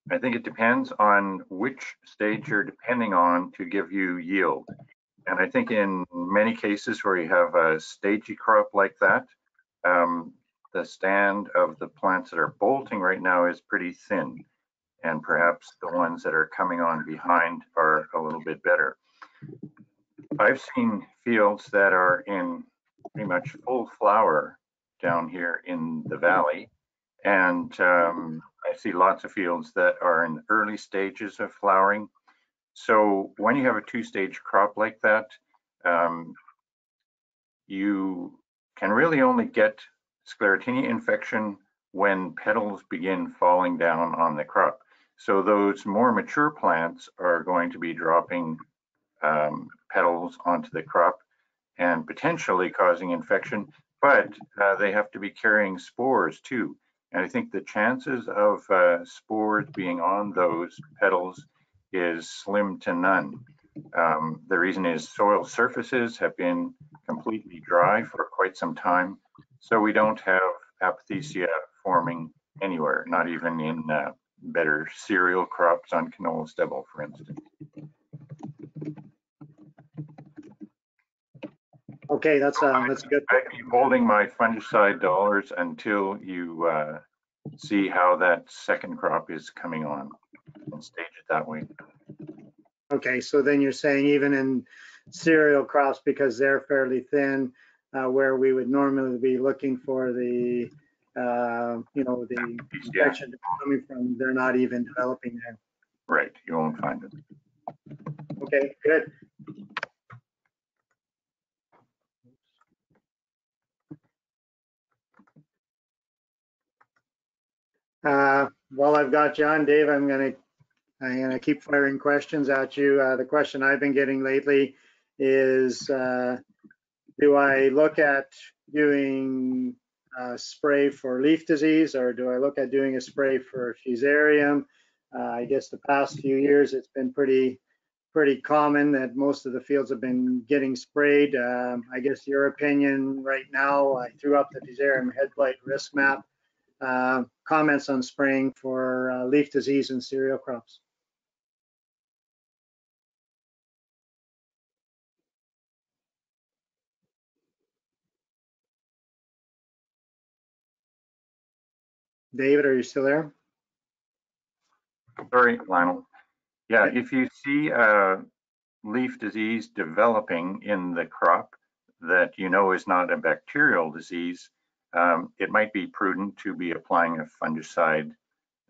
I think it depends on which stage you're depending on to give you yield. And I think in many cases where you have a stagey crop like that, um, the stand of the plants that are bolting right now is pretty thin. And perhaps the ones that are coming on behind are a little bit better. I've seen fields that are in pretty much full flower down here in the valley. And um, I see lots of fields that are in early stages of flowering. So when you have a two-stage crop like that, um, you can really only get sclerotinia infection when petals begin falling down on the crop. So those more mature plants are going to be dropping um, petals onto the crop and potentially causing infection, but uh, they have to be carrying spores too. And I think the chances of uh, spores being on those petals is slim to none. Um, the reason is soil surfaces have been completely dry for quite some time, so we don't have apothecia forming anywhere, not even in uh, better cereal crops on canola stubble, for instance. Okay, that's, uh, that's good. I'd be holding my fungicide dollars until you uh, see how that second crop is coming on and stage it that way. Okay, so then you're saying even in cereal crops, because they're fairly thin, uh, where we would normally be looking for the, uh, you know, the Yeah, infection coming from, they're not even developing there. right, you won't find it. Okay, good. Uh, While I've got you on, Dave, I'm gonna, I'm gonna keep firing questions at you. Uh, The question I've been getting lately is, uh, do I look at doing a spray for leaf disease or do I look at doing a spray for fusarium? Uh, I guess the past few years, it's been pretty, pretty common that most of the fields have been getting sprayed. Um, I guess your opinion right now, I threw up the fusarium head blight risk map. Uh, Comments on spraying for uh, leaf disease in cereal crops. David, are you still there? Sorry, Lionel. Yeah, if you see uh, leaf disease developing in the crop that you know is not a bacterial disease, um, it might be prudent to be applying a fungicide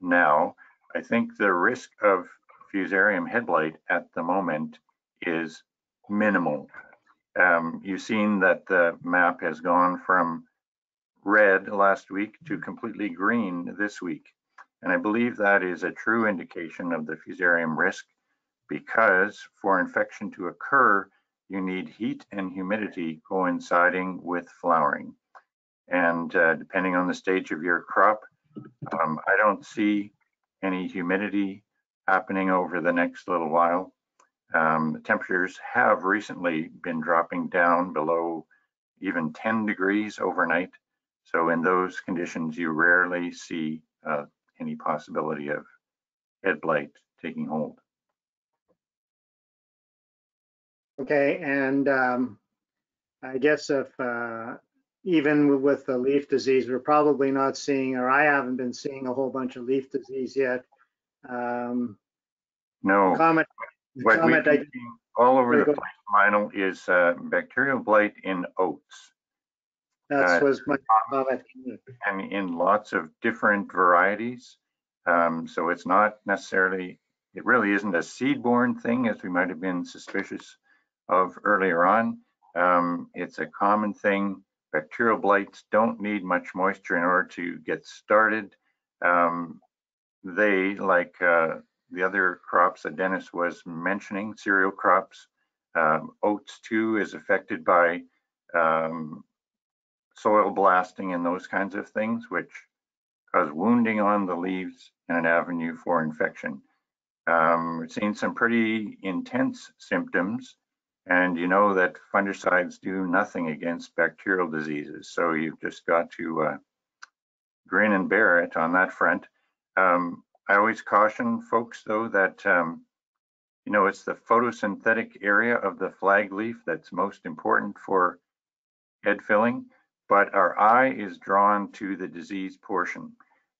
now. I think the risk of fusarium head blight at the moment is minimal. Um, you've seen that the map has gone from red last week to completely green this week. And I believe that is a true indication of the fusarium risk because for infection to occur, you need heat and humidity coinciding with flowering. And uh, depending on the stage of your crop, um, I don't see any humidity happening over the next little while. Um, temperatures have recently been dropping down below even 10 degrees overnight. So in those conditions, you rarely see uh, any possibility of head blight taking hold. Okay, and um, I guess if, uh, even with the leaf disease, we're probably not seeing, or I haven't been seeing a whole bunch of leaf disease yet. Um, No, Comment, what comment I, seeing all over the place, Lionel, is uh, bacterial blight in oats. that uh, was my comment. and in lots of different varieties. Um, so it's not necessarily, it really isn't a seed-borne thing as we might have been suspicious of earlier on. Um, it's a common thing. Bacterial blights don't need much moisture in order to get started. Um, they, like uh, the other crops that Dennis was mentioning, cereal crops, um, oats too is affected by um, soil blasting and those kinds of things, which cause wounding on the leaves and an avenue for infection. Um, we've seen some pretty intense symptoms, and you know that fungicides do nothing against bacterial diseases. So you've just got to uh, grin and bear it on that front. Um, I always caution folks, though, that um, you know it's the photosynthetic area of the flag leaf that's most important for head filling but our eye is drawn to the disease portion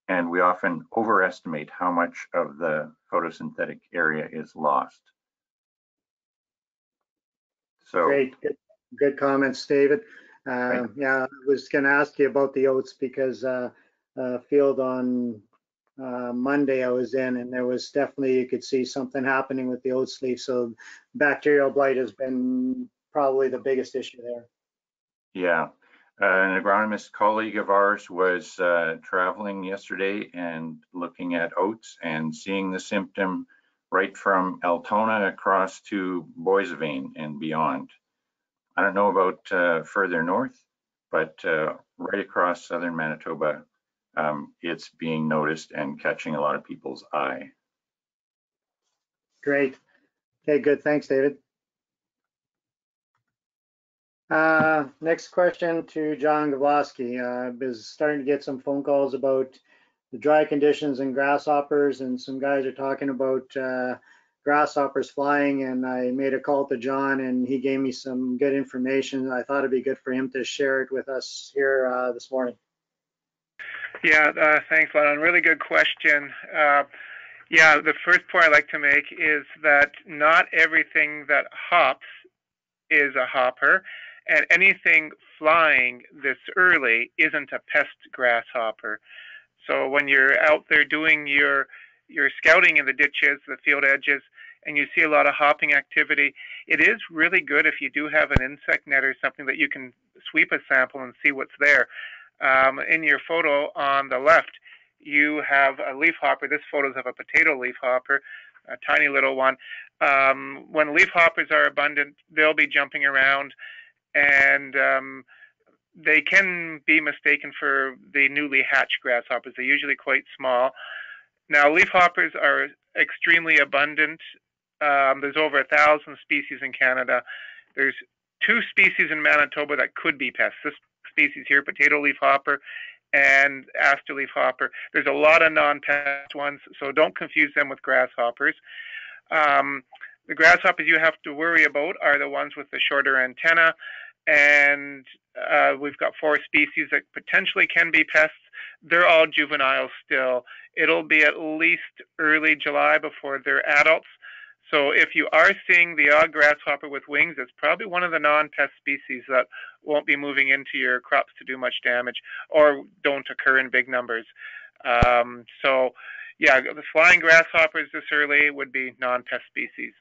and we often overestimate how much of the photosynthetic area is lost. So, Great, good, good comments, David. Uh, yeah, I was gonna ask you about the oats because, uh, uh, field on, uh, Monday I was in and there was definitely, you could see something happening with the oats leaf. So bacterial blight has been probably the biggest issue there. yeah, Uh, an agronomist colleague of ours was uh, traveling yesterday and looking at oats and seeing the symptom right from Altona across to Boissevain and beyond. I don't know about uh, further north, but uh, right across southern Manitoba, um, it's being noticed and catching a lot of people's eye. Great. Okay, good. Thanks, David. Uh, next question to John Gavloski. Uh, is starting to get some phone calls about the dry conditions and grasshoppers, and some guys are talking about uh, grasshoppers flying and I made a call to John and he gave me some good information. I thought it'd be good for him to share it with us here uh, this morning. Yeah, uh, thanks, Lennon. Really good question. Uh, yeah, the first point I'd like to make is that not everything that hops is a hopper, and anything flying this early isn't a pest grasshopper. So when you're out there doing your your scouting in the ditches, the field edges, and you see a lot of hopping activity, it is really good if you do have an insect net or something that you can sweep a sample and see what's there. Um, in your photo on the left, you have a leaf hopper. This photo is of a potato leaf hopper, a tiny little one. Um, when leaf hoppers are abundant, they'll be jumping around and um, they can be mistaken for the newly hatched grasshoppers. They're usually quite small. Now, leaf hoppers are extremely abundant. Um, there's over a thousand species in Canada. There's two species in Manitoba that could be pests. This species here, potato leaf hopper and aster leaf hopper. There's a lot of non-pest ones, so don't confuse them with grasshoppers. Um, the grasshoppers you have to worry about are the ones with the shorter antenna, and uh, we've got four species that potentially can be pests. They're all juvenile still. It'll be at least early July before they're adults. So if you are seeing the odd grasshopper with wings, it's probably one of the non-pest species that won't be moving into your crops to do much damage or don't occur in big numbers. Um, so yeah, the flying grasshoppers this early would be non-pest species.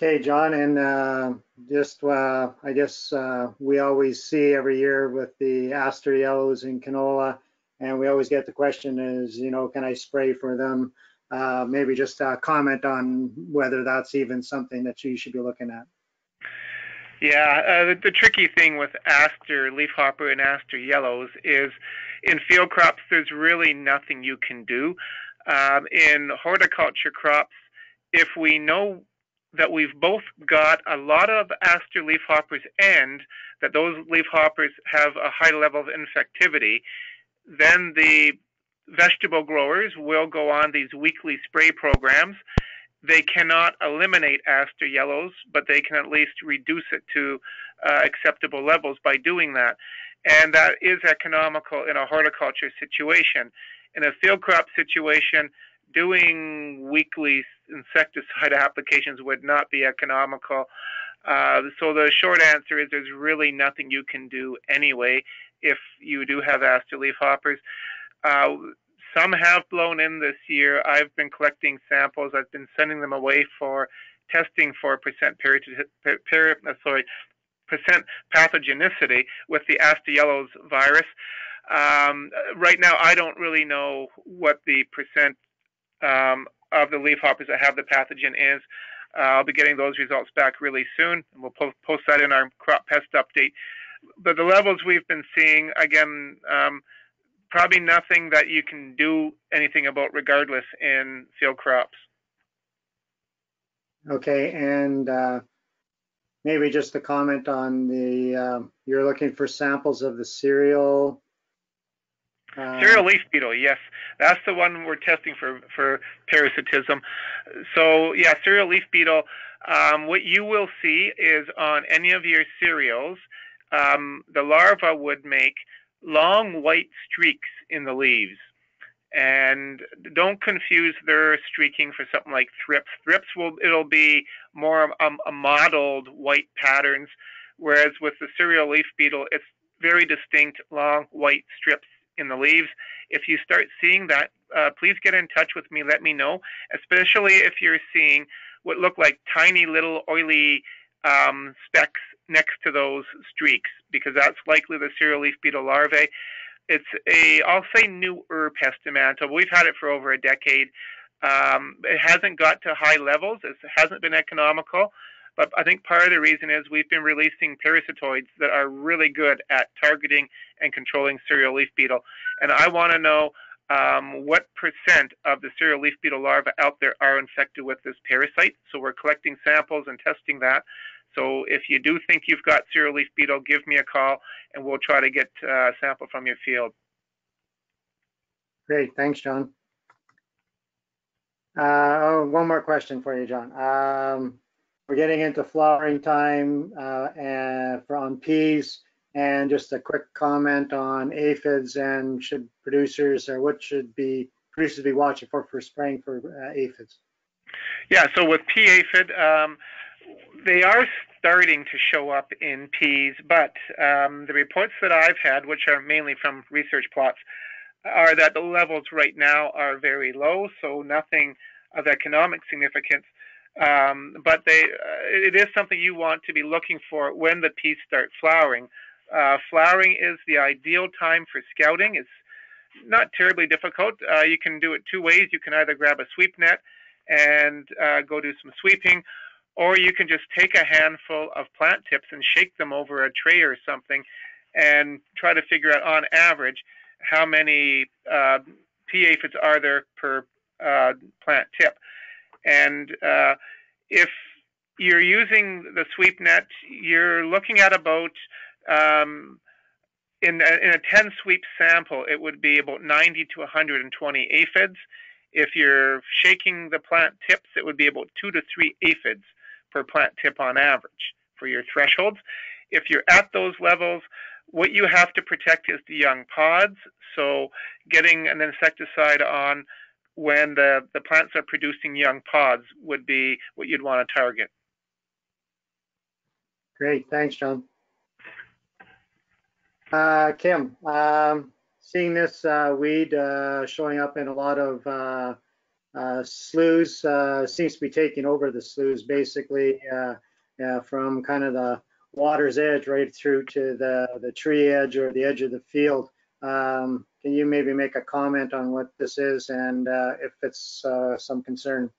Okay, John, and uh, just uh, I guess uh, we always see every year with the aster yellows in canola, and we always get the question is, you know, can I spray for them? Uh, maybe just uh, comment on whether that's even something that you should be looking at. Yeah, uh, the, the, tricky thing with aster leafhopper and aster yellows is in field crops, there's really nothing you can do. Um, in horticulture crops, if we know that we've both got a lot of aster leafhoppers and that those leafhoppers have a high level of infectivity, then the vegetable growers will go on these weekly spray programs. They cannot eliminate aster yellows, but they can at least reduce it to uh, acceptable levels by doing that. And that is economical in a horticulture situation. In a field crop situation, doing weekly insecticide applications would not be economical. Uh, so the short answer is there's really nothing you can do anyway if you do have aster leaf hoppers. Uh, some have blown in this year. I've been collecting samples. I've been sending them away for testing for percent peri, peri, uh, sorry, percent pathogenicity with the Aster yellows virus. Um, right now, I don't really know what the percent um, of the leafhoppers that have the pathogen is. Uh, I'll be getting those results back really soon, and we'll po post that in our crop pest update. But the levels we've been seeing, again, um, probably nothing that you can do anything about regardless in field crops. Okay, and uh, maybe just a comment on the, uh, you're looking for samples of the cereal uh, cereal leaf beetle, yes, that's the one we're testing for for parasitism. So yeah, cereal leaf beetle. Um, what you will see is on any of your cereals, um, the larva would make long white streaks in the leaves. And don't confuse their streaking for something like thrips. Thrips will it'll be more um, a mottled white patterns, whereas with the cereal leaf beetle, it's very distinct long white strips in the leaves. If you start seeing that, uh, please get in touch with me. Let me know, especially if you're seeing what look like tiny little oily um, specks next to those streaks, because that's likely the cereal leaf beetle larvae. It's a, I'll say newer Manitoba. We've had it for over a decade. Um, it hasn't got to high levels. It hasn't been economical. But I think part of the reason is we've been releasing parasitoids that are really good at targeting and controlling cereal leaf beetle. And I want to know um, what percent of the cereal leaf beetle larvae out there are infected with this parasite. So we're collecting samples and testing that. So if you do think you've got cereal leaf beetle, give me a call and we'll try to get uh, a sample from your field. Great, thanks, John. Uh, oh, one more question for you, John. Um, we're getting into flowering time uh, and for on peas, and just a quick comment on aphids and should producers or what should be producers be watching for for spraying for uh, aphids. Yeah, so with pea aphid, um, they are starting to show up in peas, but um, the reports that I've had, which are mainly from research plots, are that the levels right now are very low, so nothing of economic significance. Um, but they, uh, it is something you want to be looking for when the peas start flowering. Uh, flowering is the ideal time for scouting. It's not terribly difficult. Uh, you can do it two ways. You can either grab a sweep net and go do some sweeping, or you can just take a handful of plant tips and shake them over a tray or something and try to figure out on average how many uh, pea aphids are there per uh, plant tip. And uh, if you're using the sweep net, you're looking at about um, in a, in a 10 sweep sample, it would be about 90 to 120 aphids. If you're shaking the plant tips, it would be about two to three aphids per plant tip on average for your thresholds. If you're at those levels, what you have to protect is the young pods. So getting an insecticide on when the, the plants are producing young pods would be what you'd want to target. Great, thanks, John. Uh, Kim, um, seeing this uh, weed uh, showing up in a lot of uh, uh, sloughs, uh, seems to be taking over the sloughs basically from kind of the water's edge right through to the, the tree edge or the edge of the field. Um, can you maybe make a comment on what this is and uh, if it's uh, some concern?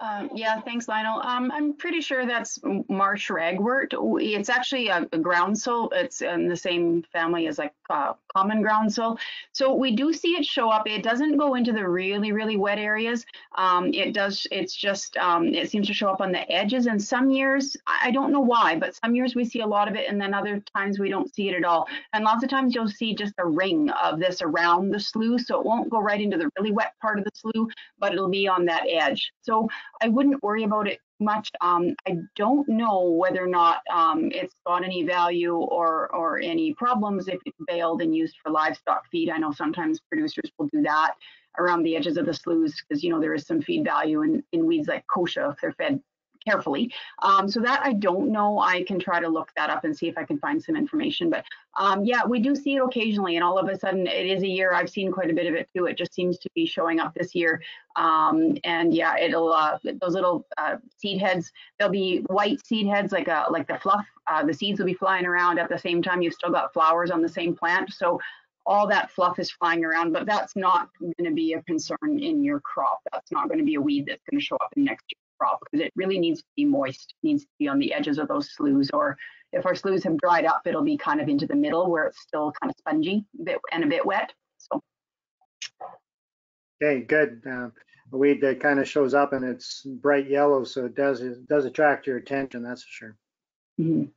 Uh, yeah, thanks, Lionel. Um, I'm pretty sure that's marsh ragwort. It's actually a, a groundsel. It's in the same family as like uh, common groundsel. So we do see it show up. It doesn't go into the really, really wet areas. Um, it does. It's just um, it seems to show up on the edges. And some years, I don't know why, but some years we see a lot of it, and then other times we don't see it at all. And lots of times you'll see just a ring of this around the slough, so it won't go right into the really wet part of the slough, but it'll be on that edge. So I wouldn't worry about it much. Um, I don't know whether or not um, it's got any value or or any problems if it's baled and used for livestock feed. I know sometimes producers will do that around the edges of the sloughs because you know there is some feed value in, in weeds like kochia if they're fed carefully. Um, so that I don't know. I can try to look that up and see if I can find some information. But um, yeah, we do see it occasionally, and all of a sudden it is a year. I've seen quite a bit of it too. It just seems to be showing up this year. Um, and yeah, it'll uh, those little uh, seed heads. They'll be white seed heads, like a like the fluff. Uh, the seeds will be flying around at the same time. You've still got flowers on the same plant, so all that fluff is flying around, but that's not going to be a concern in your crop. That's not going to be a weed that's going to show up in next year crop because it really needs to be moist, needs to be on the edges of those sloughs. Or if our sloughs have dried up, it'll be kind of into the middle where it's still kind of spongy bit, and a bit wet. So. Okay, good. Uh, a weed that kind of shows up and it's bright yellow, so it does it does attract your attention. That's for sure. Mm -hmm.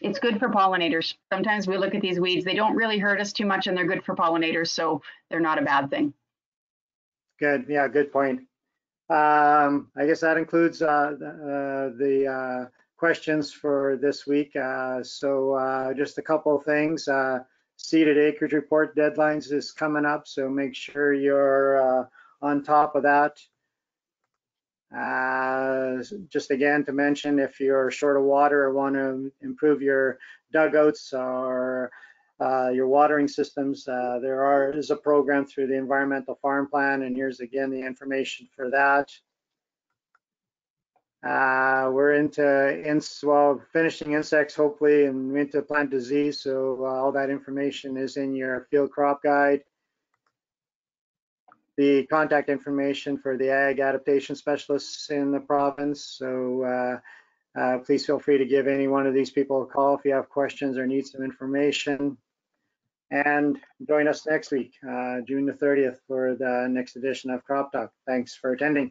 It's good for pollinators. Sometimes we look at these weeds; they don't really hurt us too much, and they're good for pollinators, so they're not a bad thing. Good. Yeah, good point. Um, I guess that includes uh, the, uh, the uh, questions for this week. Uh, so uh, just a couple of things. Uh, seeded acreage report deadlines is coming up, so make sure you're on top of that. just again to mention, if you're short of water or want to improve your dugouts or uh, your watering systems. Uh, there are, is a program through the environmental farm plan, and here's again the information for that. Uh, we're into ins well finishing insects hopefully and into plant disease so uh, all that information is in your field crop guide the contact information for the ag adaptation specialists in the province so uh, uh, please feel free to give any one of these people a call if you have questions or need some information and join us next week, uh, June the 30th, for the next edition of Crop Talk. Thanks for attending.